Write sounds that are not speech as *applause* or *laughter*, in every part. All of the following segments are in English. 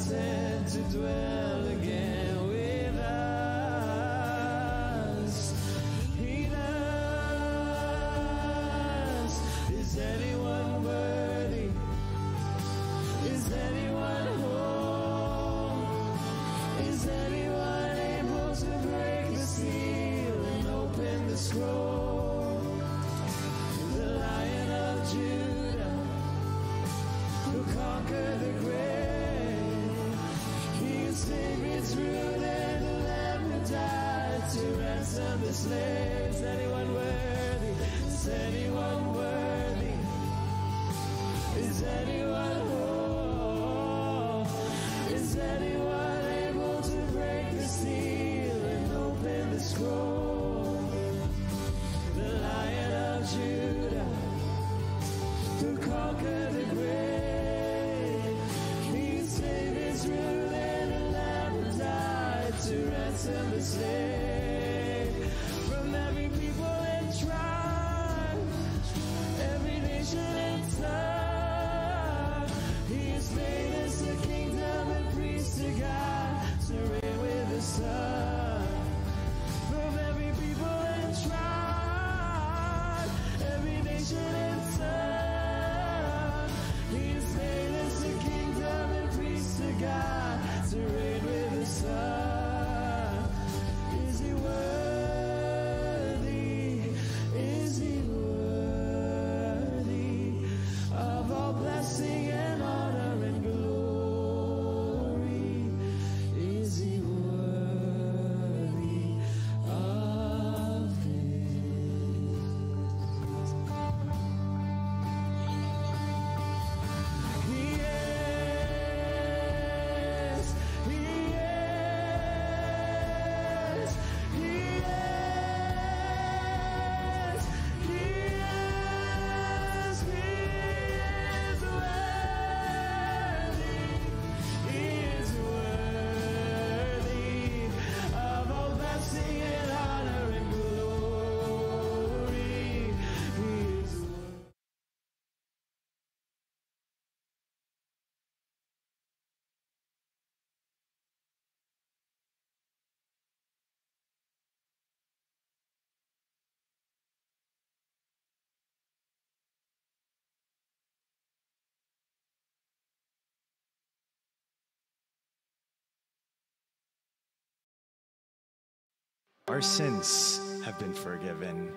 pretend to dwell. is the to ransom the slaves. Anyone worthy? Is anyone worthy? Is anyone anyone able to break the seal and open the scroll? The Lion of Judah. to ransom the slave. our sins have been forgiven.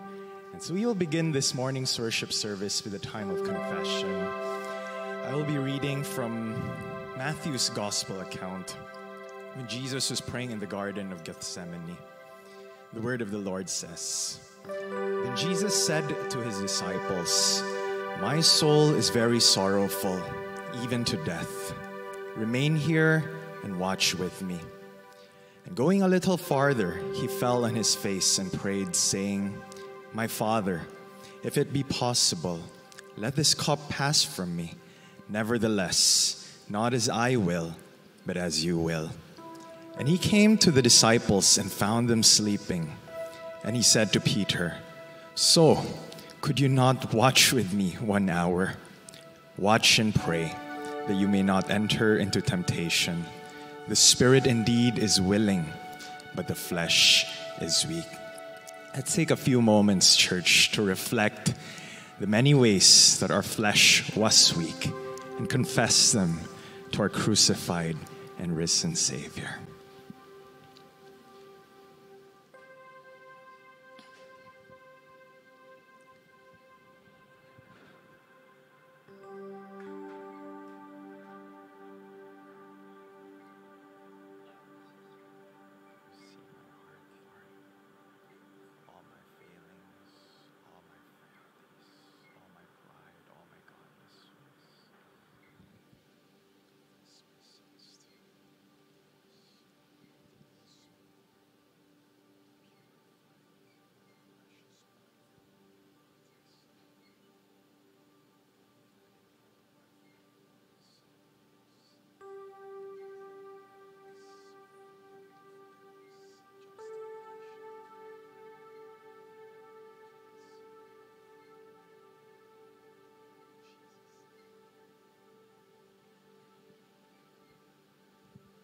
And so we will begin this morning's worship service with a time of confession. I will be reading from Matthew's gospel account when Jesus was praying in the Garden of Gethsemane. The word of the Lord says Then Jesus said to his disciples, My soul is very sorrowful, even to death. Remain here and watch with me. And going a little farther, he fell on his face and prayed, saying, My father, if it be possible, let this cup pass from me. Nevertheless, not as I will, but as you will. And he came to the disciples and found them sleeping. And he said to Peter, So, could you not watch with me one hour? Watch and pray that you may not enter into temptation. The spirit indeed is willing, but the flesh is weak. Let's take a few moments, church, to reflect the many ways that our flesh was weak and confess them to our crucified and risen Savior.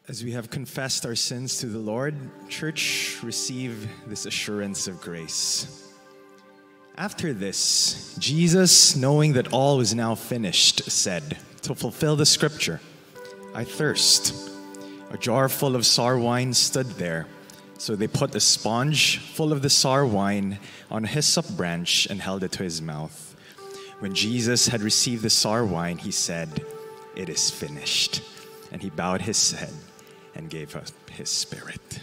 As we have confessed our sins to the Lord, church, receive this assurance of grace. After this, Jesus, knowing that all was now finished, said, to fulfill the scripture, I thirst. A jar full of sour wine stood there. So they put a sponge full of the sour wine on a hyssop branch and held it to his mouth. When Jesus had received the sour wine, he said, It is finished. And he bowed his head and gave us his spirit.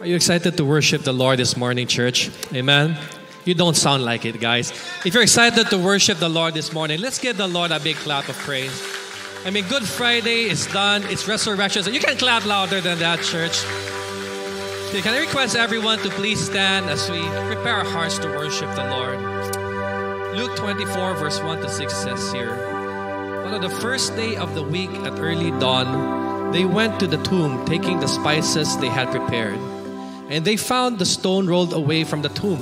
Are you excited to worship the Lord this morning, church? Amen. You don't sound like it, guys. If you're excited to worship the Lord this morning, let's give the Lord a big clap of praise. I mean, Good Friday is done, it's resurrection. So you can clap louder than that, church. Can I request everyone to please stand as we prepare our hearts to worship the Lord? Luke 24, verse 1 to 6 says here On the first day of the week at early dawn, they went to the tomb, taking the spices they had prepared. And they found the stone rolled away from the tomb.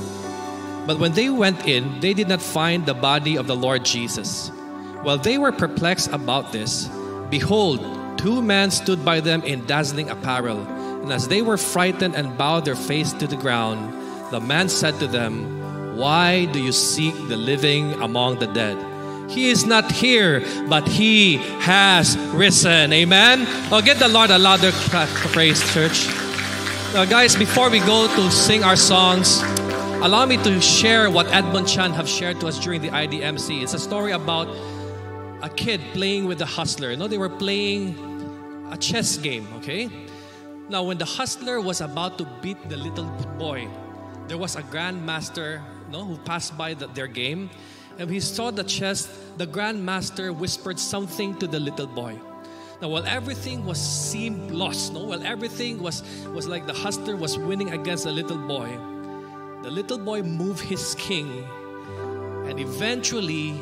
But when they went in, they did not find the body of the Lord Jesus. While they were perplexed about this, behold, two men stood by them in dazzling apparel. And as they were frightened and bowed their face to the ground, the man said to them, Why do you seek the living among the dead? He is not here, but he has risen. Amen. Oh, give the Lord a louder pra- praise, church. Now, guys, before we go to sing our songs, allow me to share what Edmund Chan have shared to us during the IDMC. It's a story about a kid playing with the hustler. You know, they were playing a chess game, okay? Now, when the hustler was about to beat the little boy, there was a grandmaster you know, who passed by the, their game. And he saw the chess, the grandmaster whispered something to the little boy. Now, while everything was seemed lost, no, while everything was was like the hustler was winning against the little boy, the little boy moved his king and eventually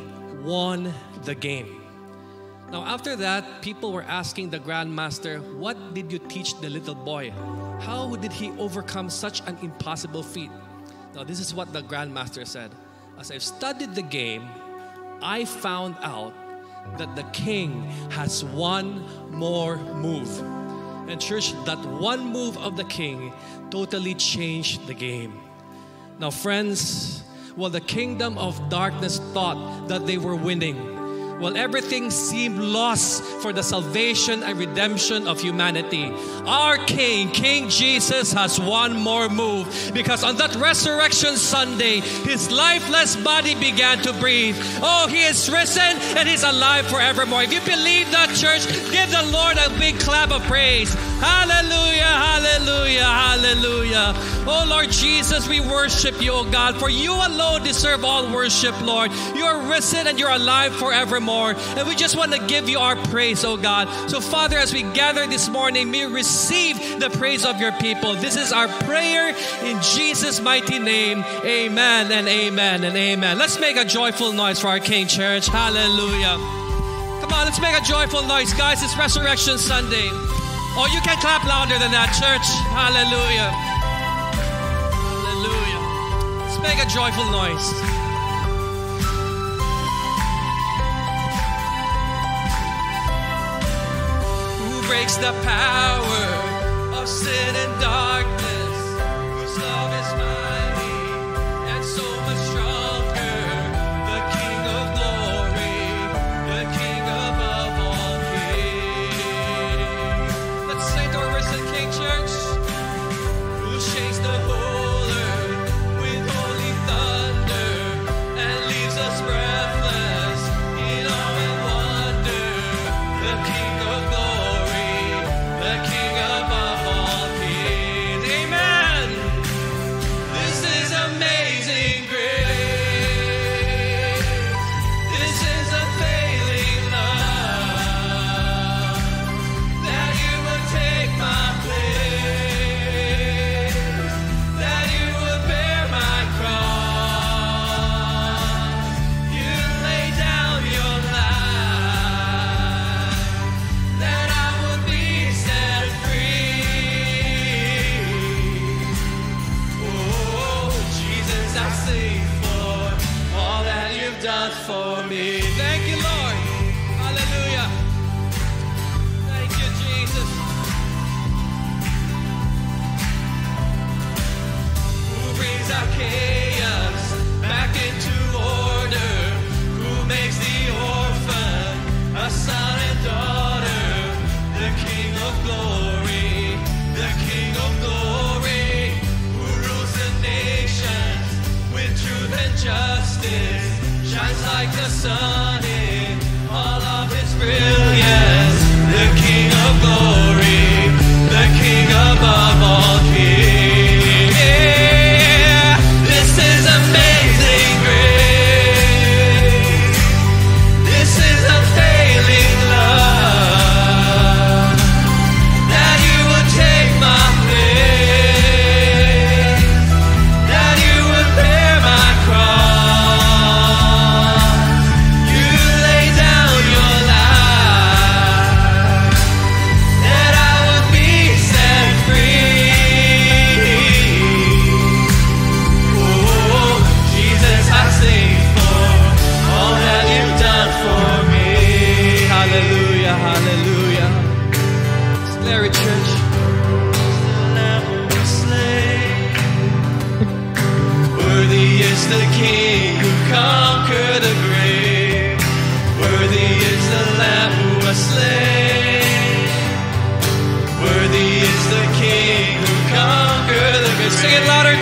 won the game. Now, after that, people were asking the grandmaster, What did you teach the little boy? How did he overcome such an impossible feat? Now, this is what the grandmaster said As I've studied the game, I found out that the king has one more move. And, church, that one move of the king totally changed the game. Now, friends, while the kingdom of darkness thought that they were winning, while everything seemed lost for the salvation and redemption of humanity. Our King, King Jesus, has one more move because on that resurrection Sunday, his lifeless body began to breathe. Oh, he is risen and he's alive forevermore. If you believe that, church, give the Lord a big clap of praise. Hallelujah, hallelujah, hallelujah. Oh, Lord Jesus, we worship you, oh God, for you alone deserve all worship, Lord. You are risen and you're alive forevermore. And we just want to give you our praise, oh God. So, Father, as we gather this morning, may we receive the praise of your people. This is our prayer in Jesus' mighty name. Amen and amen and amen. Let's make a joyful noise for our King Church. Hallelujah. Come on, let's make a joyful noise, guys. It's Resurrection Sunday. Oh, you can clap louder than that, church. Hallelujah. Hallelujah. Let's make a joyful noise. Breaks the power of sin and darkness?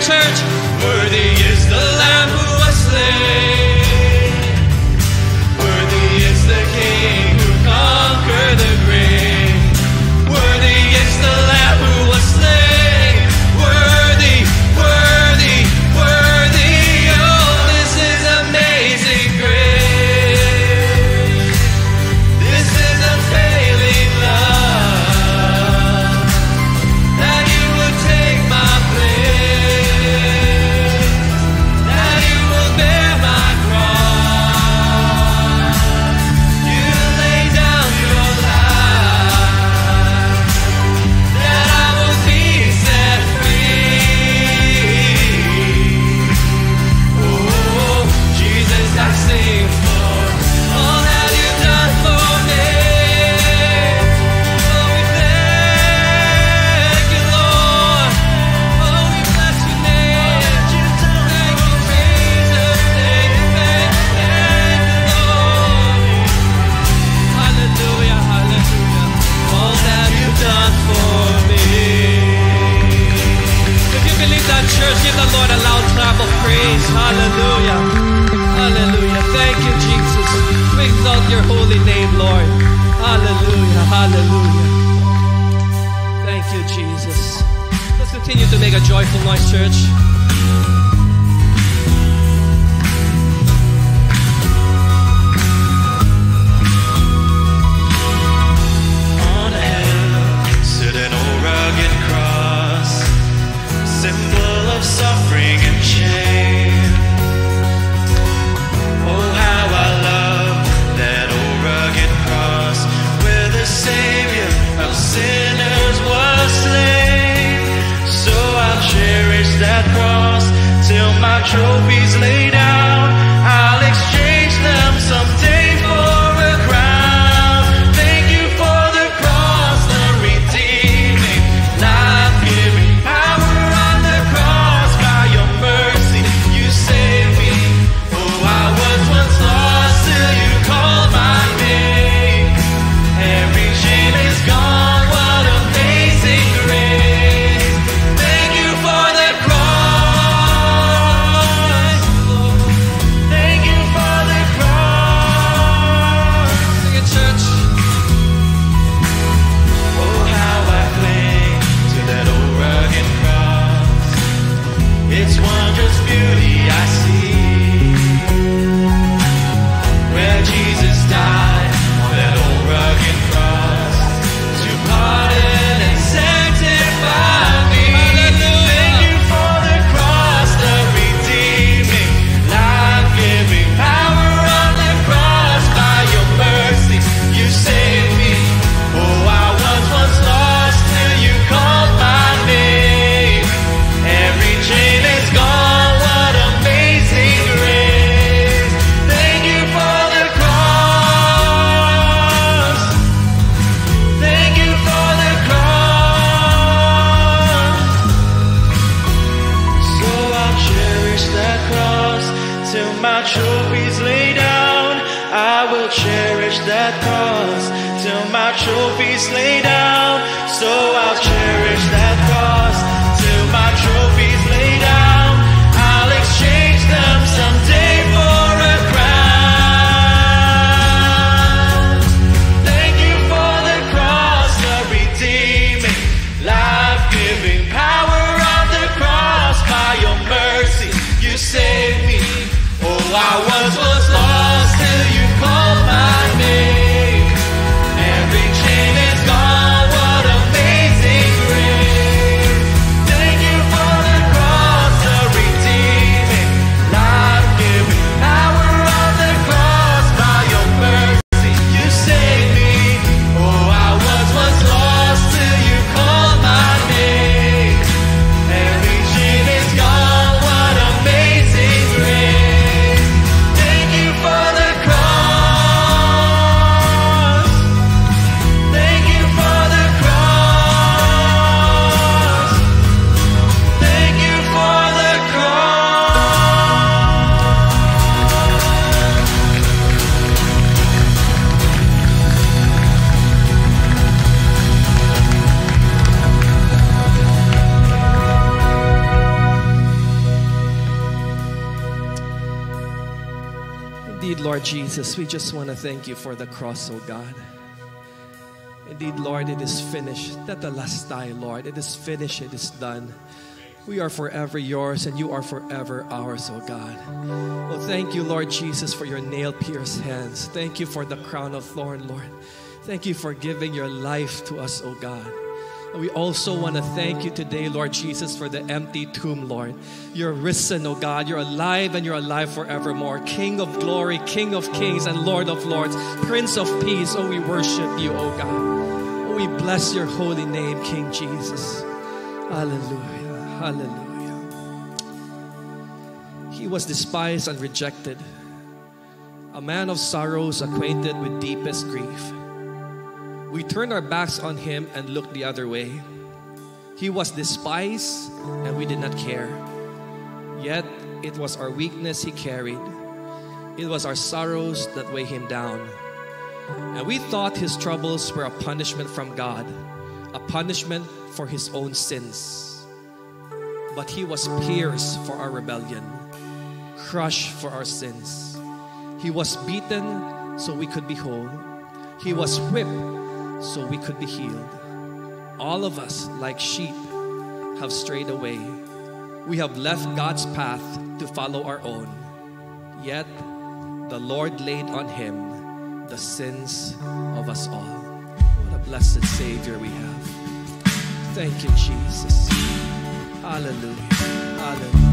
Church. Jesus, we just want to thank you for the cross, oh God. Indeed, Lord, it is finished. Tetelestai, Lord. It is finished. It is done. We are forever yours and you are forever ours, oh God. Well, thank you, Lord Jesus, for your nail pierced hands. Thank you for the crown of thorn, Lord. Thank you for giving your life to us, oh God. We also want to thank you today, Lord Jesus, for the empty tomb, Lord. You're risen, oh God. You're alive and you're alive forevermore. King of glory, King of kings, and Lord of lords, Prince of peace. Oh, we worship you, oh God. Oh, we bless your holy name, King Jesus. Hallelujah. Hallelujah. He was despised and rejected, a man of sorrows, acquainted with deepest grief we turned our backs on him and looked the other way. He was despised and we did not care. Yet it was our weakness he carried, it was our sorrows that weighed him down. And we thought his troubles were a punishment from God, a punishment for his own sins. But he was pierced for our rebellion, crushed for our sins. He was beaten so we could be whole. He was whipped so we could be healed. All of us, like sheep, have strayed away. We have left God's path to follow our own. Yet the Lord laid on him the sins of us all. What a blessed Savior we have. Thank you, Jesus. Hallelujah. Hallelujah.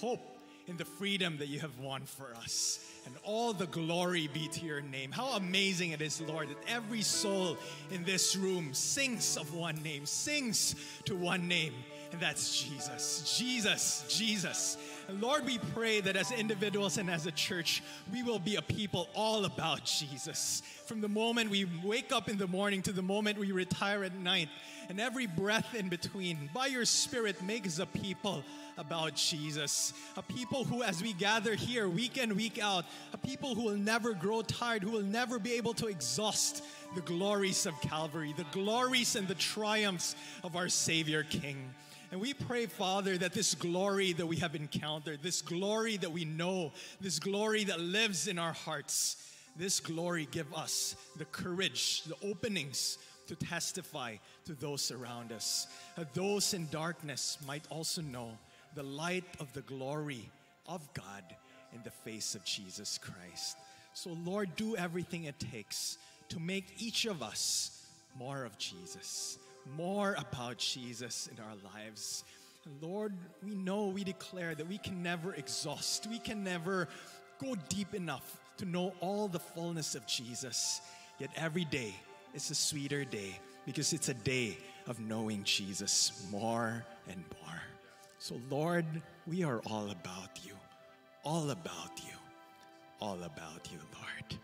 Hope in the freedom that you have won for us. And all the glory be to your name. How amazing it is, Lord, that every soul in this room sings of one name, sings to one name, and that's Jesus. Jesus, Jesus. And Lord, we pray that as individuals and as a church, we will be a people all about Jesus. From the moment we wake up in the morning to the moment we retire at night, and every breath in between, by your Spirit, make us a people about Jesus. A people who, as we gather here week in, week out, a people who will never grow tired, who will never be able to exhaust the glories of Calvary, the glories and the triumphs of our Savior King. And we pray, Father, that this glory that we have encountered, this glory that we know, this glory that lives in our hearts, this glory give us the courage, the openings to testify to those around us. That those in darkness might also know the light of the glory of God in the face of Jesus Christ. So, Lord, do everything it takes to make each of us more of Jesus, more about Jesus in our lives. Lord, we know, we declare that we can never exhaust, we can never go deep enough to know all the fullness of Jesus. Yet every day is a sweeter day because it's a day of knowing Jesus more and more. So, Lord, we are all about you, all about you, all about you, Lord.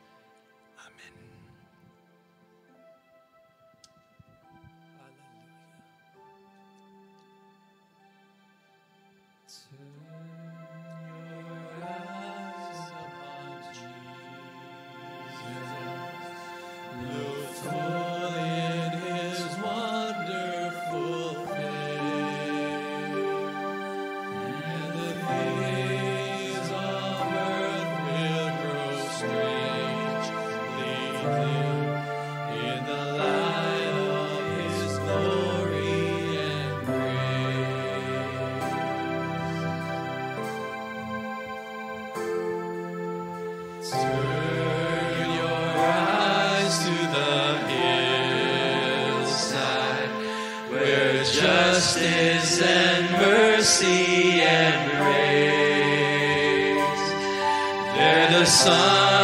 Justice and mercy and grace—they're the Son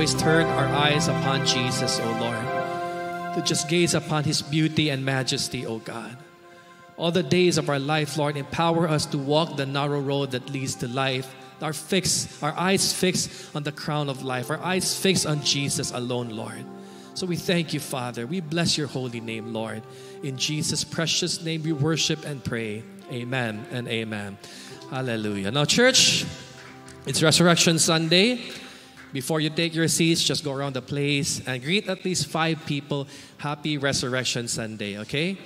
always turn our eyes upon Jesus, O Lord, to just gaze upon his beauty and majesty, O God. All the days of our life, Lord, empower us to walk the narrow road that leads to life. Our fix, our eyes fixed on the crown of life, our eyes fixed on Jesus alone, Lord. So we thank you, Father. We bless your holy name, Lord. In Jesus' precious name we worship and pray. Amen and amen. Hallelujah. Now, church, it's Resurrection Sunday. Before you take your seats, just go around the place and greet at least five people. Happy Resurrection Sunday, okay?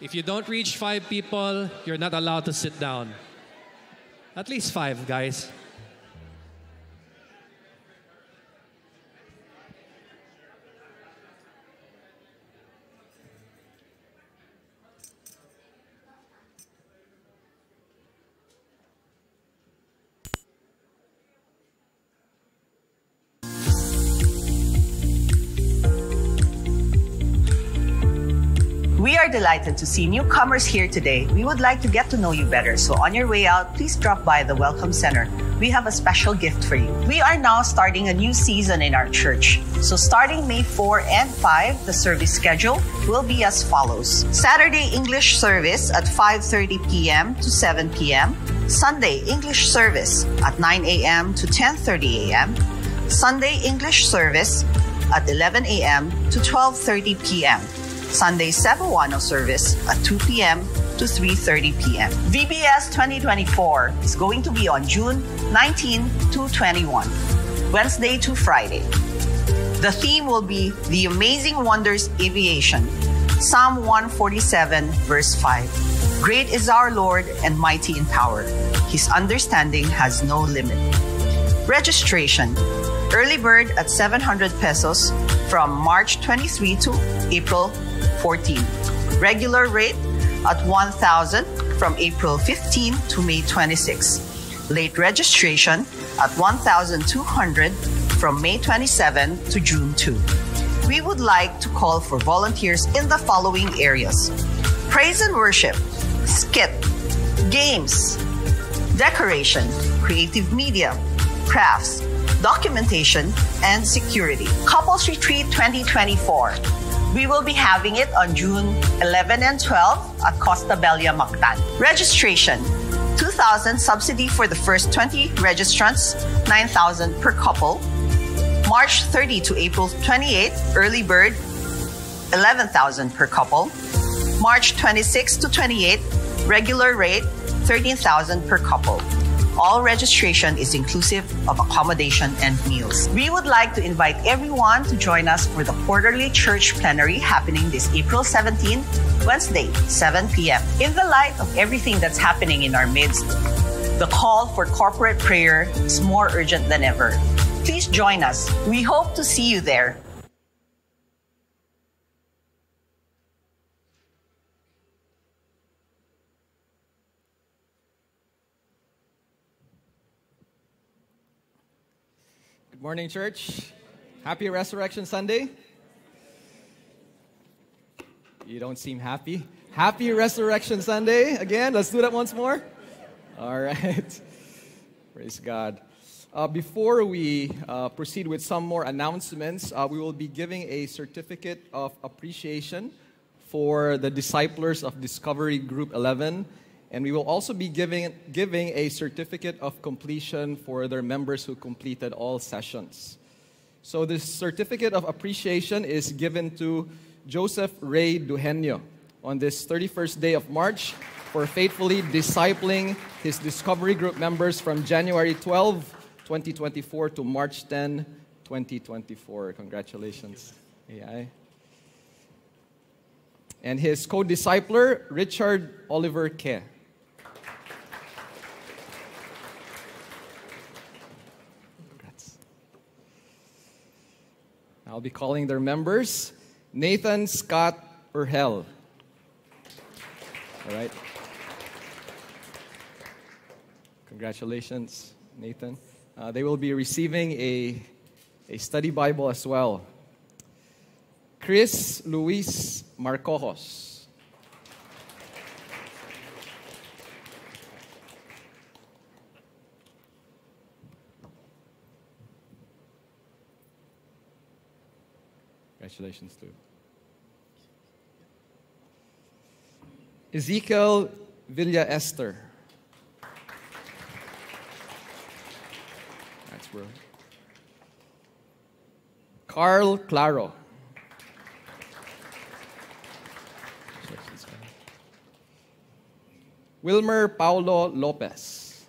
If you don't reach five people, you're not allowed to sit down. At least five, guys. Are delighted to see newcomers here today. We would like to get to know you better. So on your way out, please drop by the Welcome Center. We have a special gift for you. We are now starting a new season in our church. So starting May 4 and 5, the service schedule will be as follows. Saturday English service at 5:30 p.m. to 7 p.m. Sunday English service at 9 a.m. to 10:30 a.m. Sunday English service at 11 a.m. to 12:30 p.m. Sunday Cebuano service at 2 p.m. to 3.30 p.m. VBS 2024 is going to be on June 19 to 21, Wednesday to Friday. The theme will be The Amazing Wonders Aviation, Psalm 147, verse 5. Great is our Lord and mighty in power. His understanding has no limit. Registration Early bird at 700 pesos from March 23 to April 14. Regular rate at 1,000 from April 15 to May 26. Late registration at 1,200 from May 27 to June 2. We would like to call for volunteers in the following areas praise and worship, skit, games, decoration, creative media, crafts, documentation, and security. Couples Retreat 2024. We will be having it on June 11 and 12 at Costabella Mactan. Registration 2,000 subsidy for the first 20 registrants, 9,000 per couple. March 30 to April 28, early bird, 11,000 per couple. March 26 to 28, regular rate, 13,000 per couple. All registration is inclusive of accommodation and meals. We would like to invite everyone to join us for the quarterly church plenary happening this April 17, Wednesday, 7 p.m. In the light of everything that's happening in our midst, the call for corporate prayer is more urgent than ever. Please join us. We hope to see you there. Morning, church. Happy Resurrection Sunday. You don't seem happy. Happy Resurrection Sunday. Again, let's do that once more. All right. *laughs* Praise God. Uh, before we uh, proceed with some more announcements, uh, we will be giving a certificate of appreciation for the disciplers of Discovery Group 11. And we will also be giving, giving a certificate of completion for their members who completed all sessions. So, this certificate of appreciation is given to Joseph Ray Duhenio on this 31st day of March for faithfully discipling his Discovery Group members from January 12, 2024 to March 10, 2024. Congratulations, AI. And his co discipler, Richard Oliver Ke. I'll be calling their members Nathan Scott Urhel. All right. Congratulations, Nathan. Uh, they will be receiving a, a study Bible as well. Chris Luis Marcojos. Congratulations too. Ezekiel Villa Esther. That's bro. Carl Claro. Wilmer Paulo Lopez.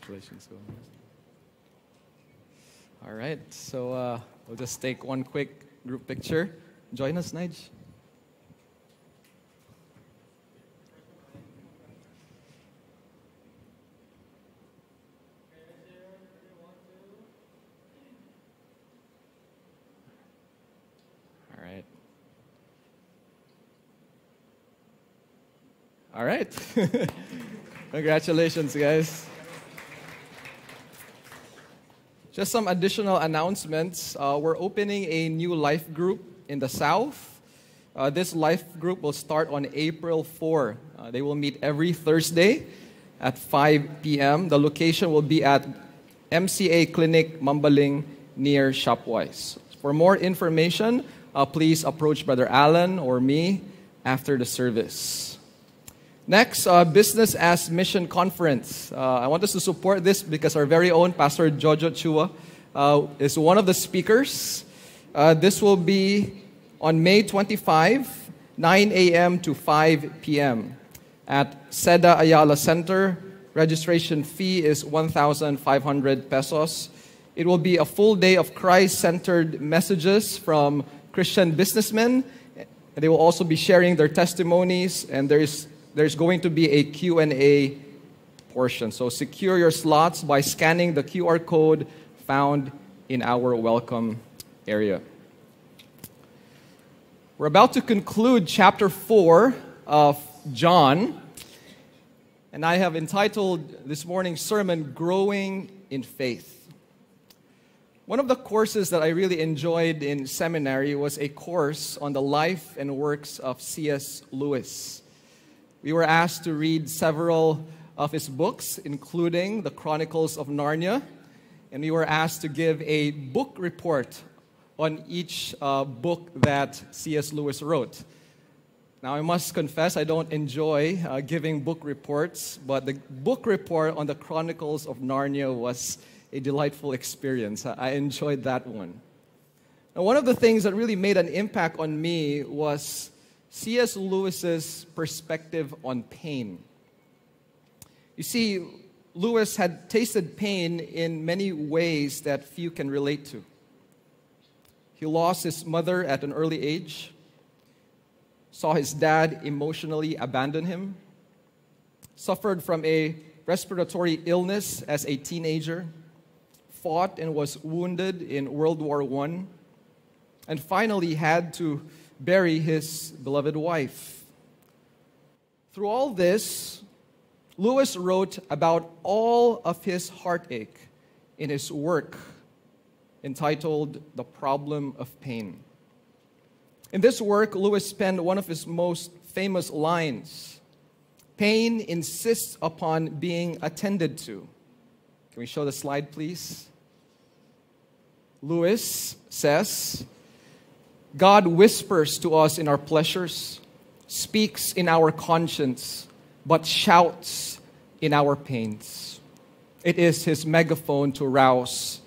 Congratulations. All right, so uh, we'll just take one quick group picture. Join us, Nige. All right. All right. *laughs* Congratulations, guys. Just some additional announcements. Uh, we're opening a new life group in the South. Uh, this life group will start on April 4. Uh, they will meet every Thursday at 5 p.m. The location will be at MCA Clinic Mambaling near Shopwise. For more information, uh, please approach Brother Allen or me after the service. Next, uh, Business as Mission Conference. Uh, I want us to support this because our very own Pastor Jojo Chua uh, is one of the speakers. Uh, this will be on May 25, 9 a.m. to 5 p.m. at Seda Ayala Center. Registration fee is 1,500 pesos. It will be a full day of Christ-centered messages from Christian businessmen. They will also be sharing their testimonies, and there is there's going to be a Q&A portion. So secure your slots by scanning the QR code found in our welcome area. We're about to conclude chapter 4 of John, and I have entitled this morning's sermon Growing in Faith. One of the courses that I really enjoyed in seminary was a course on the life and works of C.S. Lewis. We were asked to read several of his books, including The Chronicles of Narnia, and we were asked to give a book report on each uh, book that C.S. Lewis wrote. Now, I must confess, I don't enjoy uh, giving book reports, but the book report on the Chronicles of Narnia was a delightful experience. I enjoyed that one. Now, one of the things that really made an impact on me was C.S. Lewis's perspective on pain. You see, Lewis had tasted pain in many ways that few can relate to. He lost his mother at an early age, saw his dad emotionally abandon him, suffered from a respiratory illness as a teenager, fought and was wounded in World War I, and finally had to bury his beloved wife. Through all this, Lewis wrote about all of his heartache in his work entitled The Problem of Pain. In this work, Lewis penned one of his most famous lines Pain insists upon being attended to. Can we show the slide, please? Lewis says, God whispers to us in our pleasures, speaks in our conscience, but shouts in our pains. It is his megaphone to rouse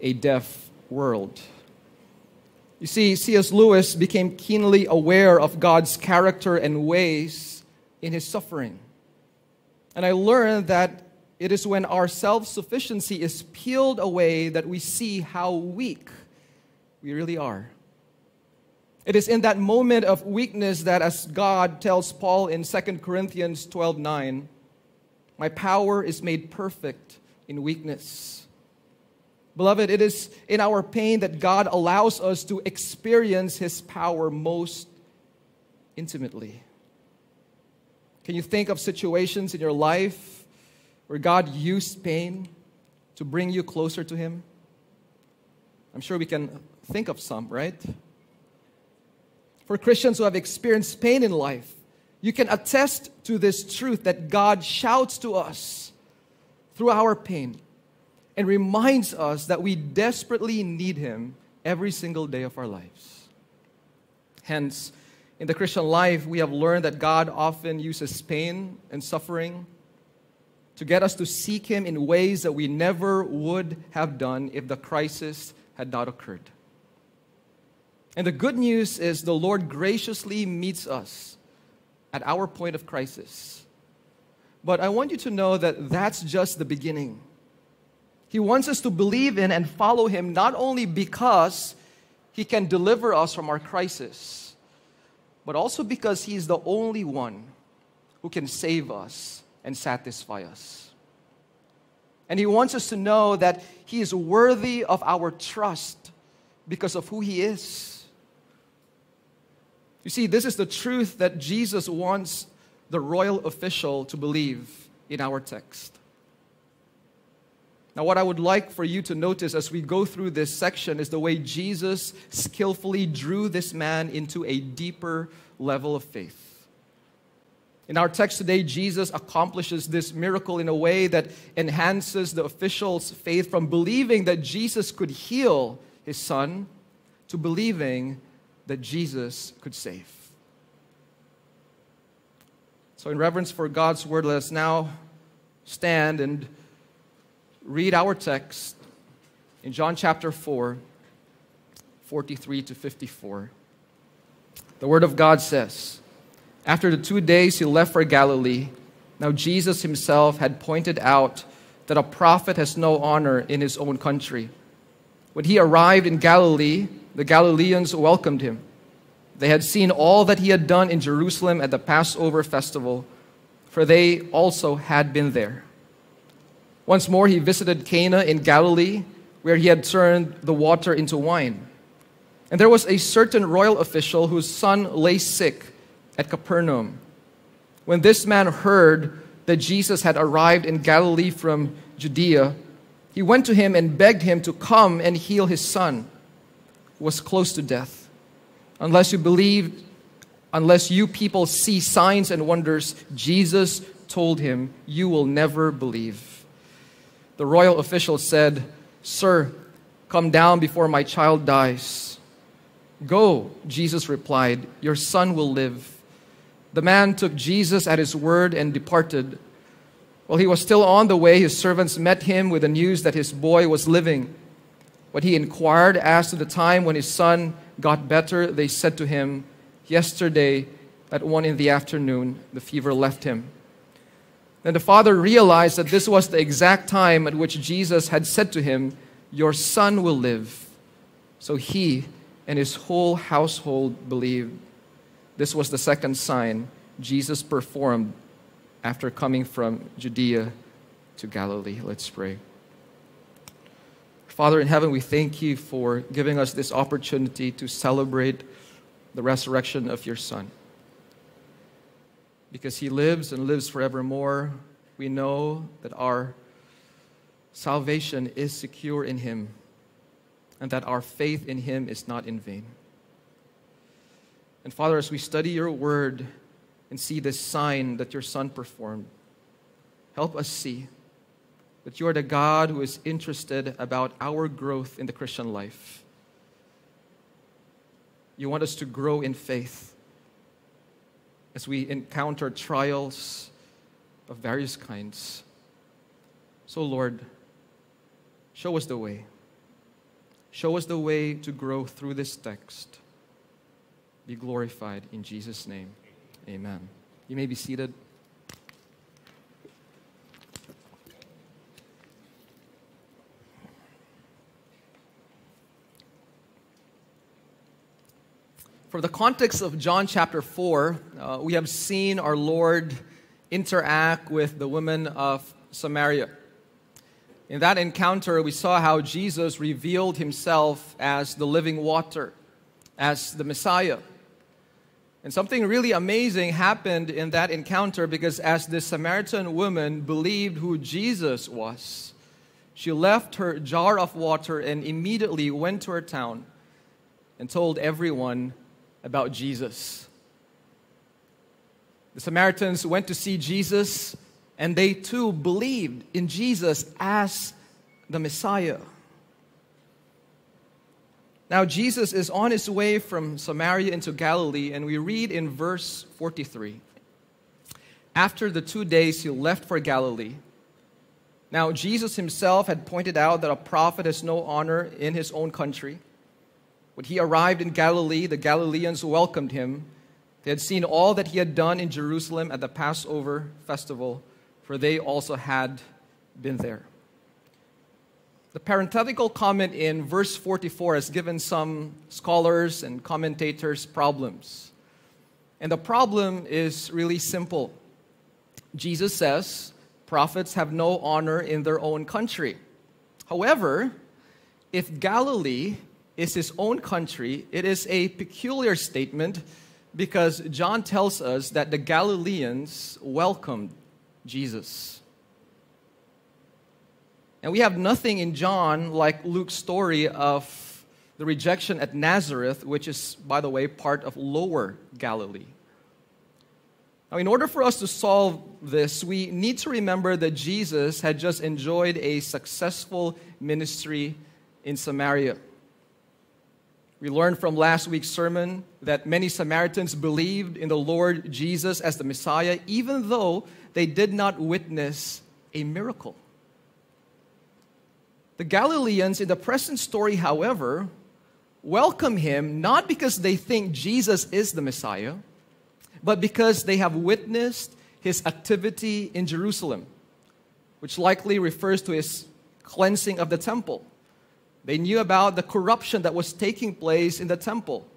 a deaf world. You see, C.S. Lewis became keenly aware of God's character and ways in his suffering. And I learned that it is when our self sufficiency is peeled away that we see how weak we really are. It is in that moment of weakness that, as God tells Paul in 2 Corinthians 12 9, my power is made perfect in weakness. Beloved, it is in our pain that God allows us to experience His power most intimately. Can you think of situations in your life where God used pain to bring you closer to Him? I'm sure we can think of some, right? For Christians who have experienced pain in life, you can attest to this truth that God shouts to us through our pain. and reminds us that we desperately need Him every single day of our lives. Hence, in the Christian life, we have learned that God often uses pain and suffering to get us to seek Him in ways that we never would have done if the crisis had not occurred. And the good news is the Lord graciously meets us at our point of crisis. But I want you to know that that's just the beginning. He wants us to believe in and follow Him not only because He can deliver us from our crisis, but also because He is the only one who can save us and satisfy us. And He wants us to know that He is worthy of our trust because of who He is. You see, this is the truth that Jesus wants the royal official to believe in our text. Now, what I would like for you to notice as we go through this section is the way Jesus skillfully drew this man into a deeper level of faith. In our text today, Jesus accomplishes this miracle in a way that enhances the official's faith from believing that Jesus could heal his son to believing that Jesus could save. So, in reverence for God's word, let us now stand and read our text in John chapter 4, 43 to 54. The Word of God says, After the two days he left for Galilee. Now Jesus himself had pointed out that a prophet has no honor in his own country. When he arrived in Galilee, the Galileans welcomed him. They had seen all that he had done in Jerusalem at the Passover festival, for they also had been there. Once more, he visited Cana in Galilee, where he had turned the water into wine. And there was a certain royal official whose son lay sick at Capernaum. When this man heard that Jesus had arrived in Galilee from Judea, he went to him and begged him to come and heal his son, was close to death. Unless you believe, unless you people see signs and wonders, Jesus told him, you will never believe. The royal official said, Sir, come down before my child dies. Go, Jesus replied, Your son will live. The man took Jesus at his word and departed. While he was still on the way, his servants met him with the news that his boy was living. When he inquired as to the time when his son got better, they said to him, Yesterday, at one in the afternoon, the fever left him. Then the father realized that this was the exact time at which Jesus had said to him, Your son will live. So he and his whole household believed. This was the second sign Jesus performed after coming from Judea to Galilee. Let's pray. Father in heaven, we thank you for giving us this opportunity to celebrate the resurrection of your Son because he lives and lives forevermore, we know that our salvation is secure in him and that our faith in him is not in vain. And Father, as we study your word and see this sign that your son performed, help us see that you are the God who is interested about our growth in the Christian life. You want us to grow in faith as we encounter trials of various kinds. So, Lord, show us the way. Show us the way to grow through this text. Be glorified in Jesus' name. Amen. You may be seated. For the context of John chapter 4, uh, we have seen our Lord interact with the woman of Samaria. In that encounter, we saw how Jesus revealed himself as the living water, as the Messiah. And something really amazing happened in that encounter because as the Samaritan woman believed who Jesus was, she left her jar of water and immediately went to her town and told everyone about Jesus. The Samaritans went to see Jesus, and they too believed in Jesus as the Messiah. Now, Jesus is on his way from Samaria into Galilee, and we read in verse 43 After the two days, he left for Galilee. Now, Jesus himself had pointed out that a prophet has no honor in his own country. When he arrived in Galilee, the Galileans welcomed him. They had seen all that he had done in Jerusalem at the Passover festival, for they also had been there. The parenthetical comment in verse 44 has given some scholars and commentators problems. And the problem is really simple. Jesus says prophets have no honor in their own country. However, if Galilee is his own country, it is a peculiar statement because John tells us that the Galileans welcomed Jesus. And we have nothing in John like Luke's story of the rejection at Nazareth, which is, by the way, part of lower Galilee. Now, in order for us to solve this, we need to remember that Jesus had just enjoyed a successful ministry in Samaria. We learned from last week's sermon that many Samaritans believed in the Lord Jesus as the Messiah, even though they did not witness a miracle. The Galileans in the present story, however, welcome him not because they think Jesus is the Messiah, but because they have witnessed his activity in Jerusalem, which likely refers to his cleansing of the temple. They knew about the corruption that was taking place in the temple,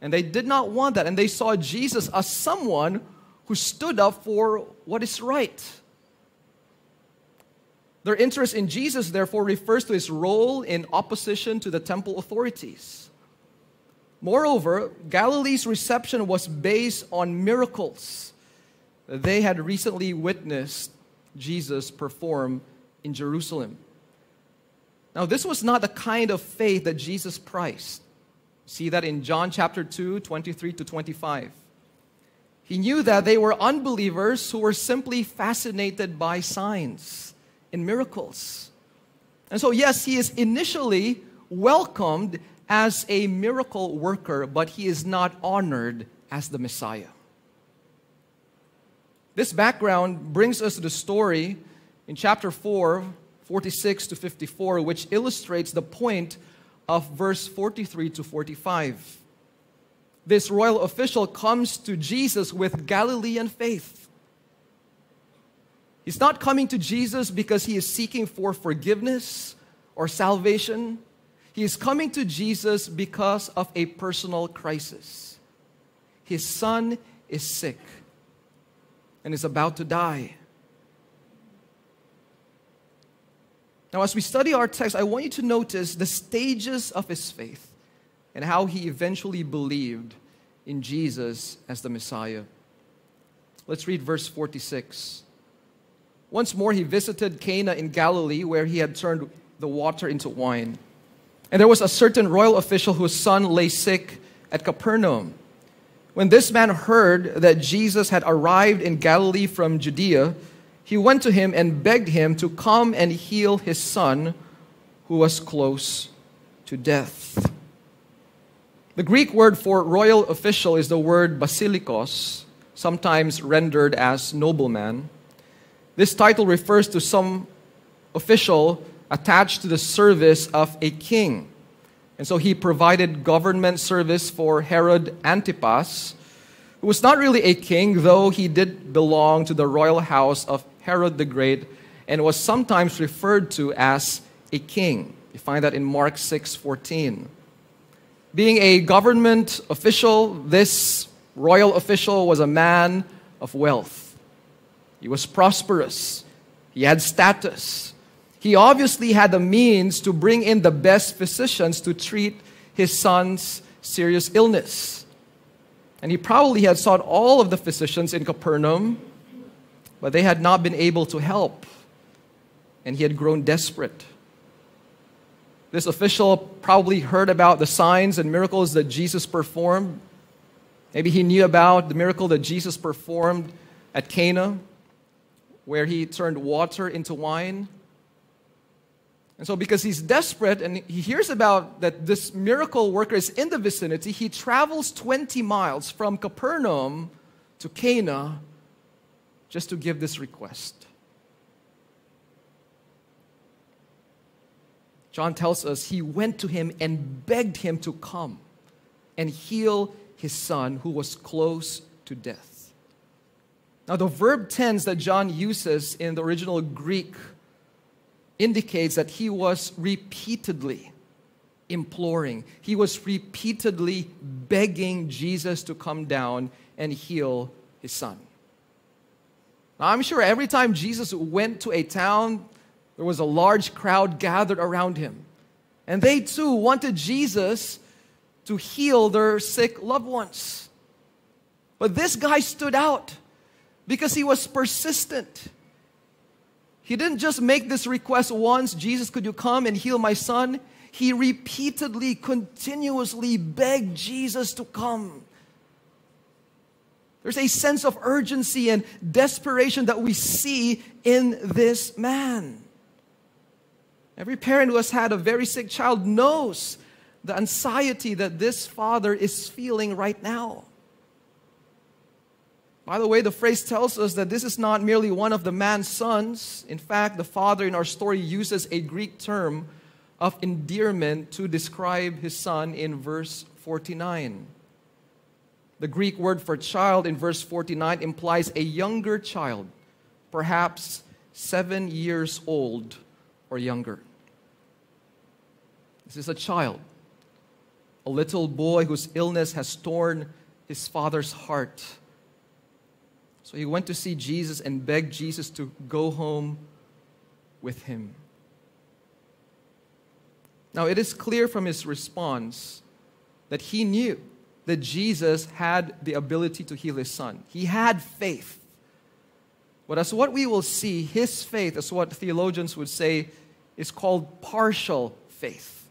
and they did not want that, and they saw Jesus as someone who stood up for what is right their interest in Jesus, therefore, refers to his role in opposition to the temple authorities. Moreover, Galilee's reception was based on miracles they had recently witnessed Jesus perform in Jerusalem. Now, this was not the kind of faith that Jesus prized. See that in John chapter 2, 23 to 25. He knew that they were unbelievers who were simply fascinated by signs in miracles. And so, yes, he is initially welcomed as a miracle worker, but he is not honored as the Messiah. This background brings us to the story in chapter 4, 46 to 54, which illustrates the point of verse 43 to 45. This royal official comes to Jesus with Galilean faith. He's not coming to Jesus because he is seeking for forgiveness or salvation. He is coming to Jesus because of a personal crisis. His son is sick and is about to die. Now, as we study our text, I want you to notice the stages of his faith and how he eventually believed in Jesus as the Messiah. Let's read verse 46. Once more, he visited Cana in Galilee, where he had turned the water into wine. And there was a certain royal official whose son lay sick at Capernaum. When this man heard that Jesus had arrived in Galilee from Judea, he went to him and begged him to come and heal his son, who was close to death. The Greek word for royal official is the word basilikos, sometimes rendered as nobleman. This title refers to some official attached to the service of a king. And so he provided government service for Herod Antipas, who was not really a king, though he did belong to the royal house of Herod the Great and was sometimes referred to as a king. You find that in Mark 6:14. Being a government official, this royal official was a man of wealth. He was prosperous. He had status. He obviously had the means to bring in the best physicians to treat his son's serious illness. And he probably had sought all of the physicians in Capernaum, but they had not been able to help. And he had grown desperate. This official probably heard about the signs and miracles that Jesus performed. Maybe he knew about the miracle that Jesus performed at Cana where he turned water into wine. And so, because he's desperate and he hears about that this miracle worker is in the vicinity, he travels 20 miles from Capernaum to Cana just to give this request. John tells us he went to him and begged him to come and heal his son who was close to death. Now, the verb tense that John uses in the original Greek indicates that he was repeatedly imploring, he was repeatedly begging Jesus to come down and heal his son. Now, I'm sure every time Jesus went to a town, there was a large crowd gathered around him. And they too wanted Jesus to heal their sick loved ones. But this guy stood out because he was persistent. He didn't just make this request once Jesus, could you come and heal my son? He repeatedly, continuously begged Jesus to come. There's a sense of urgency and desperation that we see in this man. Every parent who has had a very sick child knows the anxiety that this father is feeling right now. By the way, the phrase tells us that this is not merely one of the man's sons. In fact, the father in our story uses a Greek term of endearment to describe his son in verse 49. The Greek word for child in verse 49 implies a younger child, perhaps seven years old or younger. This is a child, a little boy whose illness has torn his father's heart so he went to see Jesus and begged Jesus to go home with him. Now, it is clear from his response that he knew that Jesus had the ability to heal his son. He had faith. But as what we will see, his faith, as what theologians would say, is called partial faith.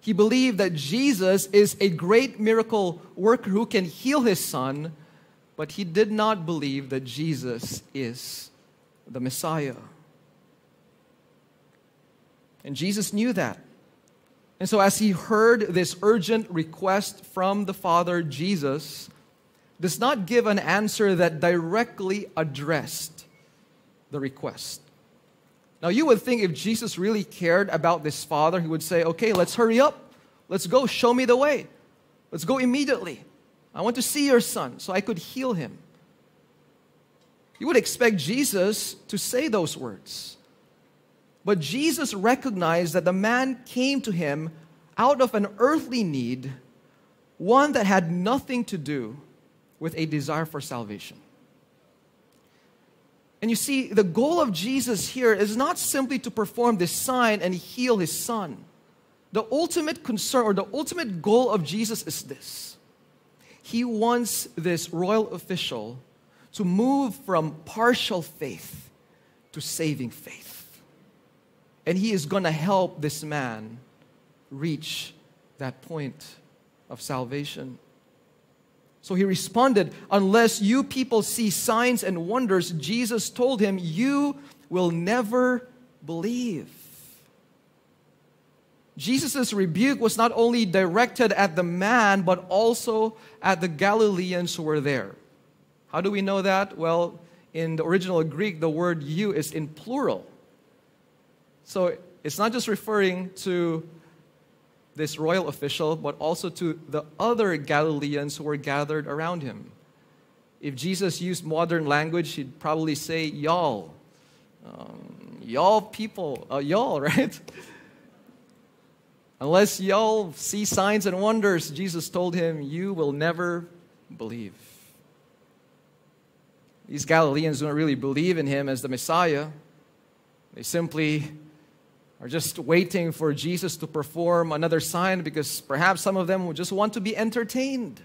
He believed that Jesus is a great miracle worker who can heal his son, but he did not believe that Jesus is the Messiah. And Jesus knew that. And so, as he heard this urgent request from the Father, Jesus does not give an answer that directly addressed the request. Now, you would think if Jesus really cared about this Father, he would say, Okay, let's hurry up. Let's go. Show me the way. Let's go immediately. I want to see your son so I could heal him. You would expect Jesus to say those words. But Jesus recognized that the man came to him out of an earthly need, one that had nothing to do with a desire for salvation. And you see, the goal of Jesus here is not simply to perform this sign and heal his son. The ultimate concern or the ultimate goal of Jesus is this he wants this royal official to move from partial faith to saving faith. And he is going to help this man reach that point of salvation. So he responded, Unless you people see signs and wonders, Jesus told him, You will never believe. Jesus' rebuke was not only directed at the man, but also at the Galileans who were there. How do we know that? Well, in the original Greek, the word you is in plural. So it's not just referring to this royal official, but also to the other Galileans who were gathered around him. If Jesus used modern language, he'd probably say, y'all. Um, y'all people, uh, y'all, *laughs* right? Unless y'all see signs and wonders, Jesus told him, you will never believe. These Galileans don't really believe in him as the Messiah. They simply are just waiting for Jesus to perform another sign because perhaps some of them would just want to be entertained.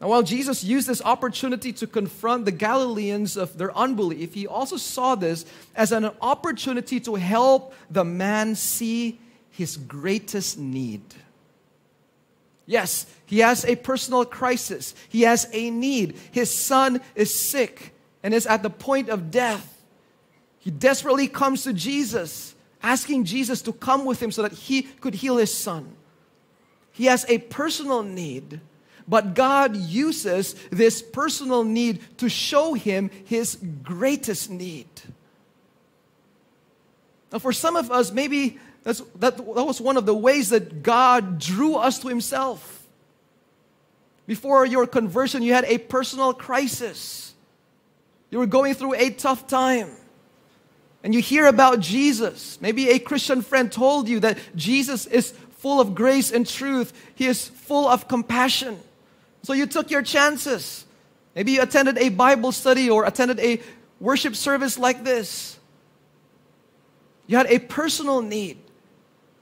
Now, while Jesus used this opportunity to confront the Galileans of their unbelief, he also saw this as an opportunity to help the man see his greatest need. Yes, he has a personal crisis. He has a need. His son is sick and is at the point of death. He desperately comes to Jesus asking Jesus to come with him so that he could heal his son. He has a personal need, but God uses this personal need to show him his greatest need. Now, for some of us, maybe that's, that, that was one of the ways that God drew us to himself. Before your conversion, you had a personal crisis. You were going through a tough time and you hear about Jesus. Maybe a Christian friend told you that Jesus is full of grace and truth, He is full of compassion. So you took your chances. Maybe you attended a Bible study or attended a worship service like this. You had a personal need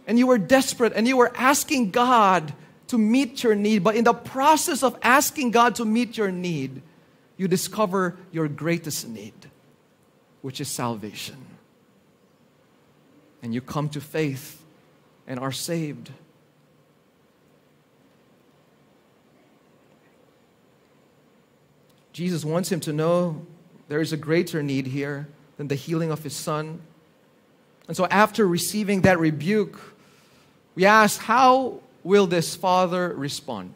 and you were desperate and you were asking God to meet your need. But in the process of asking God to meet your need, you discover your greatest need, which is salvation and you come to faith and are saved. Jesus wants him to know there is a greater need here than the healing of his son. And so, after receiving that rebuke, we ask, How will this father respond?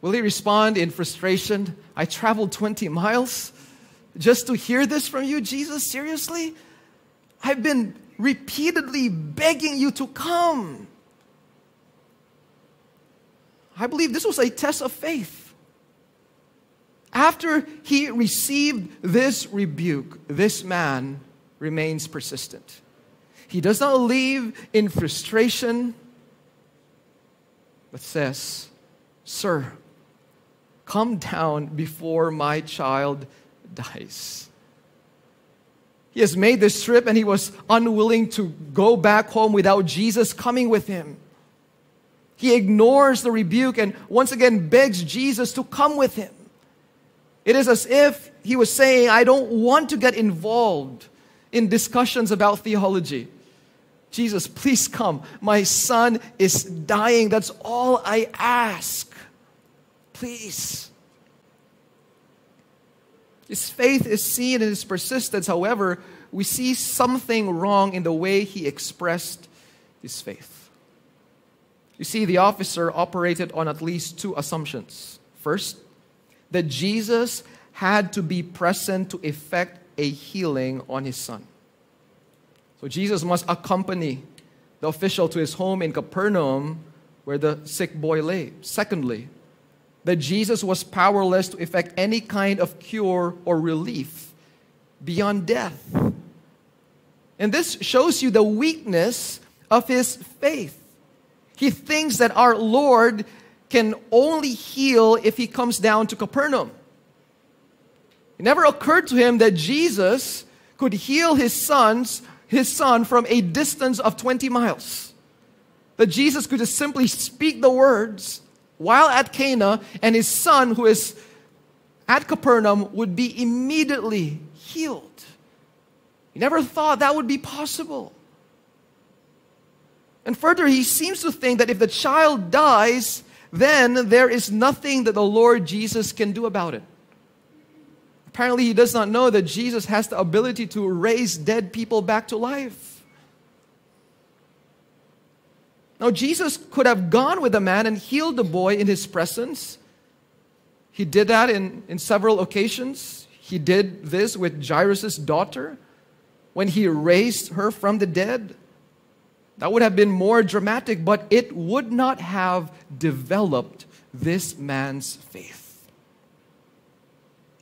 Will he respond in frustration? I traveled 20 miles just to hear this from you, Jesus? Seriously? I've been repeatedly begging you to come. I believe this was a test of faith. After he received this rebuke, this man remains persistent. He does not leave in frustration, but says, Sir, come down before my child dies. He has made this trip and he was unwilling to go back home without Jesus coming with him. He ignores the rebuke and once again begs Jesus to come with him. It is as if he was saying, I don't want to get involved in discussions about theology. Jesus, please come. My son is dying. That's all I ask. Please. His faith is seen in his persistence. However, we see something wrong in the way he expressed his faith. You see, the officer operated on at least two assumptions. First, that Jesus had to be present to effect a healing on his son. So Jesus must accompany the official to his home in Capernaum where the sick boy lay. Secondly, that Jesus was powerless to effect any kind of cure or relief beyond death. And this shows you the weakness of his faith. He thinks that our Lord can only heal if he comes down to Capernaum. It never occurred to him that Jesus could heal his sons, his son from a distance of 20 miles. That Jesus could just simply speak the words while at Cana, and his son, who is at Capernaum, would be immediately healed. He never thought that would be possible. And further, he seems to think that if the child dies, then there is nothing that the Lord Jesus can do about it. Apparently, he does not know that Jesus has the ability to raise dead people back to life. Now, Jesus could have gone with the man and healed the boy in his presence. He did that in, in several occasions. He did this with Jairus' daughter when he raised her from the dead. That would have been more dramatic, but it would not have developed this man's faith.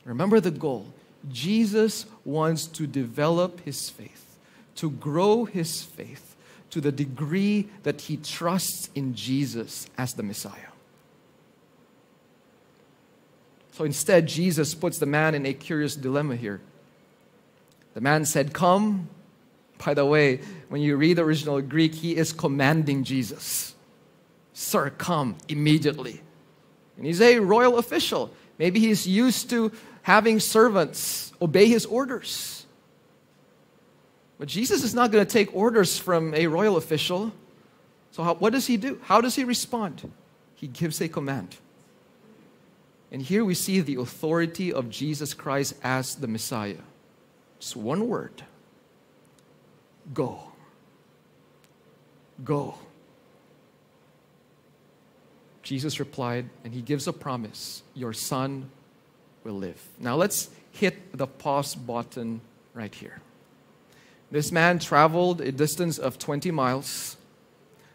Remember the goal. Jesus wants to develop his faith, to grow his faith to the degree that he trusts in Jesus as the Messiah. So instead, Jesus puts the man in a curious dilemma here. The man said, Come. By the way, when you read the original Greek, he is commanding Jesus. Sir, come immediately. And he's a royal official. Maybe he's used to having servants obey his orders. But Jesus is not going to take orders from a royal official. So, how, what does he do? How does he respond? He gives a command. And here we see the authority of Jesus Christ as the Messiah. Just one word Go. Go. Jesus replied, and he gives a promise Your son will live. Now let's hit the pause button right here. This man traveled a distance of 20 miles.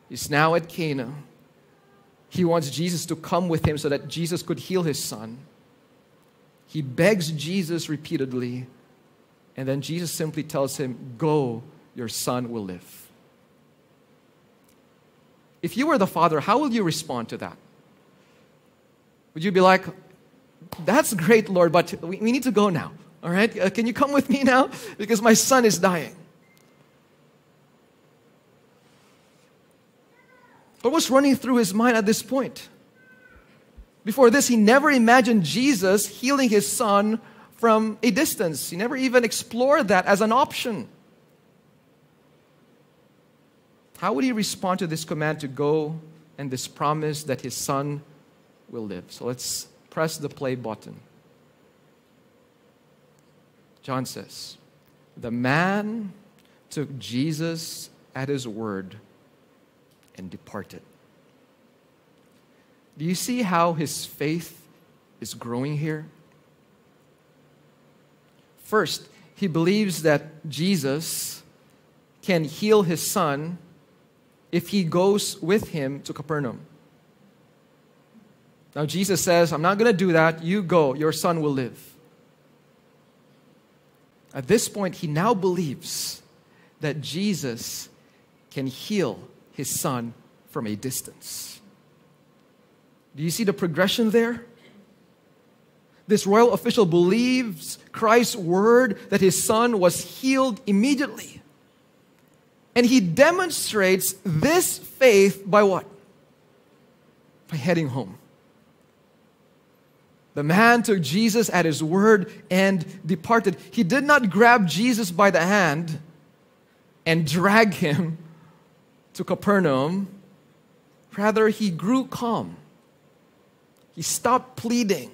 He's now at Cana. He wants Jesus to come with him so that Jesus could heal his son. He begs Jesus repeatedly, and then Jesus simply tells him, Go, your son will live. If you were the father, how will you respond to that? Would you be like, That's great, Lord, but we, need to go now. All right? Uh, can you come with me now? Because my son is dying. What was running through his mind at this point? Before this, he never imagined Jesus healing his son from a distance. He never even explored that as an option. How would he respond to this command to go and this promise that his son will live? So let's press the play button. John says, The man took Jesus at his word and departed. Do you see how his faith is growing here? First, he believes that Jesus can heal his son if he goes with him to Capernaum. Now, Jesus says, I'm not going to do that. You go, your son will live. At this point, he now believes that Jesus can heal his son from a distance. Do you see the progression there? This royal official believes Christ's word that his son was healed immediately. And he demonstrates this faith by what? By heading home. The man took Jesus at his word and departed. He did not grab Jesus by the hand and drag him to Capernaum. Rather, he grew calm. He stopped pleading.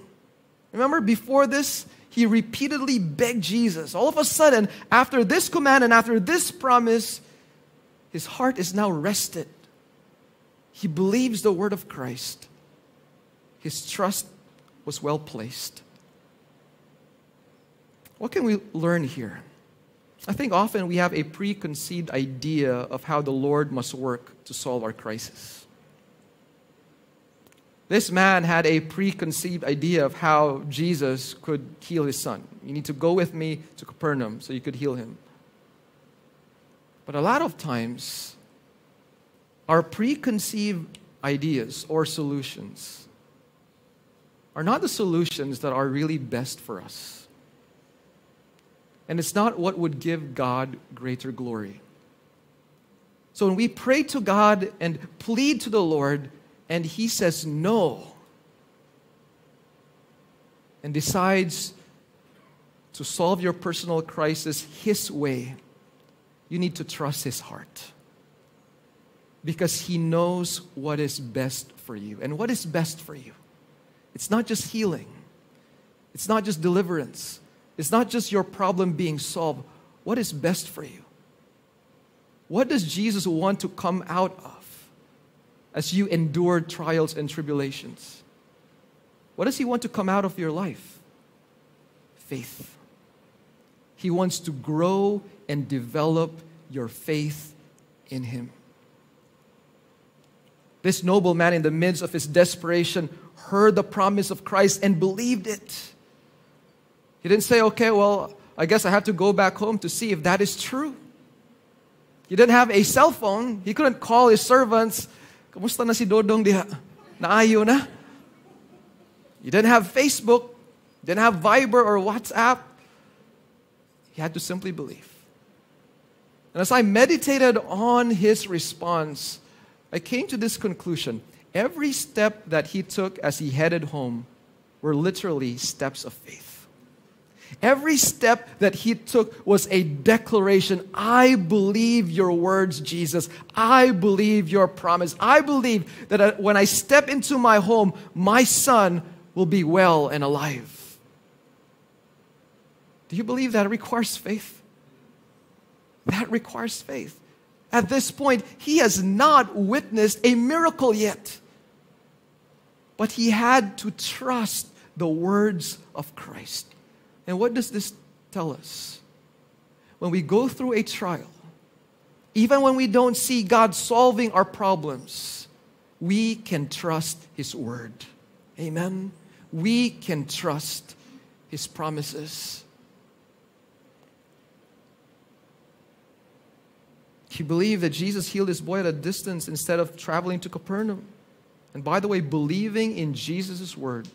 Remember, before this, he repeatedly begged Jesus. All of a sudden, after this command and after this promise, his heart is now rested. He believes the word of Christ. His trust was well placed. What can we learn here? I think often we have a preconceived idea of how the Lord must work to solve our crisis. This man had a preconceived idea of how Jesus could heal his son. You need to go with me to Capernaum so you could heal him. But a lot of times, our preconceived ideas or solutions are not the solutions that are really best for us. And it's not what would give God greater glory. So when we pray to God and plead to the Lord, and He says no, and decides to solve your personal crisis His way, you need to trust His heart. Because He knows what is best for you. And what is best for you? It's not just healing, it's not just deliverance, it's not just your problem being solved. What is best for you? What does Jesus want to come out of as you endure trials and tribulations? What does He want to come out of your life? Faith. He wants to grow and develop your faith in Him. This noble man, in the midst of his desperation, heard the promise of Christ and believed it. He didn't say, okay, well, I guess I have to go back home to see if that is true. He didn't have a cell phone. He couldn't call his servants. Kamusta na si Dodong diha? Naayo na. He didn't have Facebook. Didn't have Viber or WhatsApp. He had to simply believe. And as I meditated on his response, I came to this conclusion. Every step that he took as he headed home were literally steps of faith. Every step that he took was a declaration I believe your words, Jesus. I believe your promise. I believe that uh, when I step into my home, my son will be well and alive. Do you believe that It requires faith? That requires faith. At this point, he has not witnessed a miracle yet. But he had to trust the words of Christ. And what does this tell us? When we go through a trial, even when we don't see God solving our problems, we can trust His word. Amen. We can trust His promises. He believed that Jesus healed his boy at a distance instead of traveling to Capernaum. And by the way, believing in Jesus' word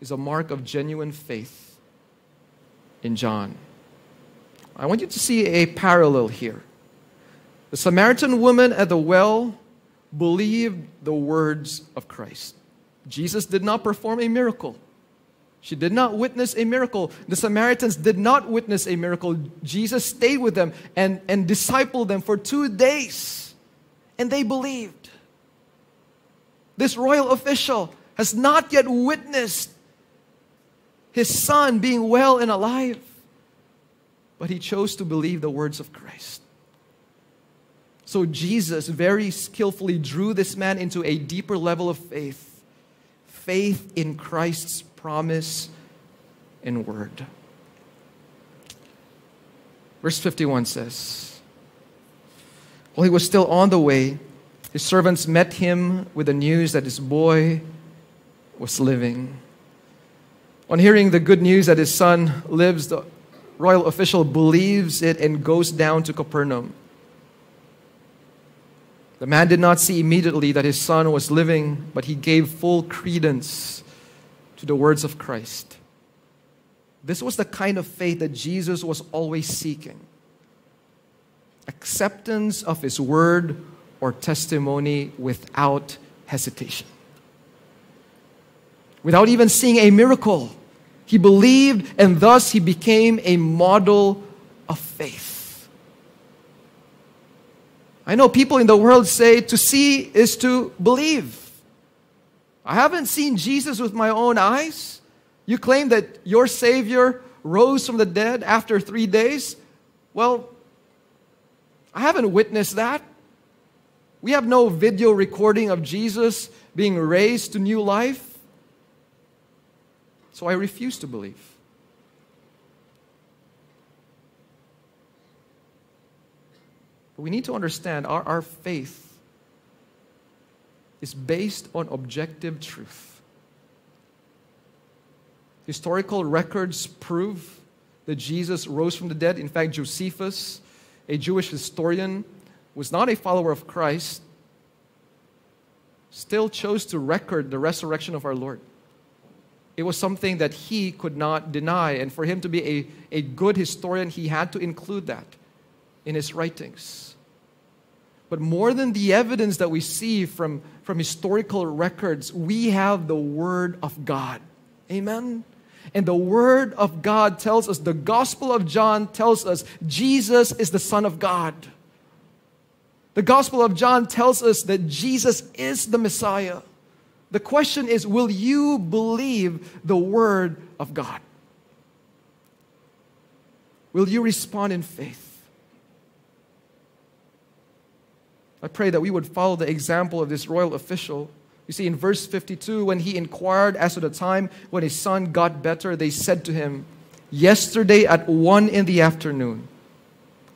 is a mark of genuine faith in John. I want you to see a parallel here. The Samaritan woman at the well believed the words of Christ. Jesus did not perform a miracle. She did not witness a miracle. The Samaritans did not witness a miracle. Jesus stayed with them and, and discipled them for two days, and they believed. This royal official has not yet witnessed his son being well and alive, but he chose to believe the words of Christ. So Jesus very skillfully drew this man into a deeper level of faith faith in Christ's promise and word. Verse 51 says, While he was still on the way, his servants met him with the news that his boy was living. On hearing the good news that his son lives, the royal official believes it and goes down to Capernaum. The man did not see immediately that his son was living, but he gave full credence to the words of Christ. This was the kind of faith that Jesus was always seeking acceptance of his word or testimony without hesitation. Without even seeing a miracle, he believed and thus he became a model of faith. I know people in the world say to see is to believe. I haven't seen Jesus with my own eyes. You claim that your Savior rose from the dead after three days. Well, I haven't witnessed that. We have no video recording of Jesus being raised to new life. So I refuse to believe. But we need to understand our, our faith is based on objective truth. Historical records prove that Jesus rose from the dead. In fact, Josephus, a Jewish historian, was not a follower of Christ, still chose to record the resurrection of our Lord. It was something that he could not deny. And for him to be a, a good historian, he had to include that in his writings. But more than the evidence that we see from, from historical records, we have the Word of God. Amen? And the Word of God tells us, the Gospel of John tells us, Jesus is the Son of God. The Gospel of John tells us that Jesus is the Messiah. The question is, will you believe the Word of God? Will you respond in faith? I pray that we would follow the example of this royal official. You see, in verse 52, when he inquired as to the time when his son got better, they said to him, Yesterday at one in the afternoon,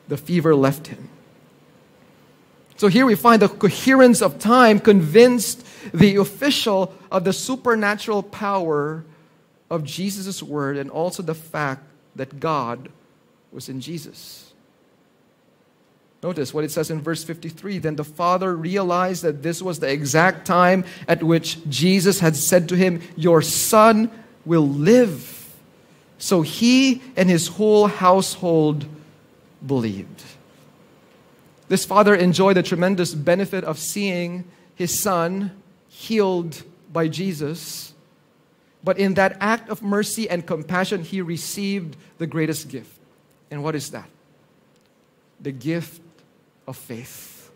the fever left him. So here we find the coherence of time convinced the official of the supernatural power of Jesus' word and also the fact that God was in Jesus. Notice what it says in verse 53. Then the father realized that this was the exact time at which Jesus had said to him, Your son will live. So he and his whole household believed. This father enjoyed the tremendous benefit of seeing his son healed by Jesus. But in that act of mercy and compassion, he received the greatest gift. And what is that? The gift of faith,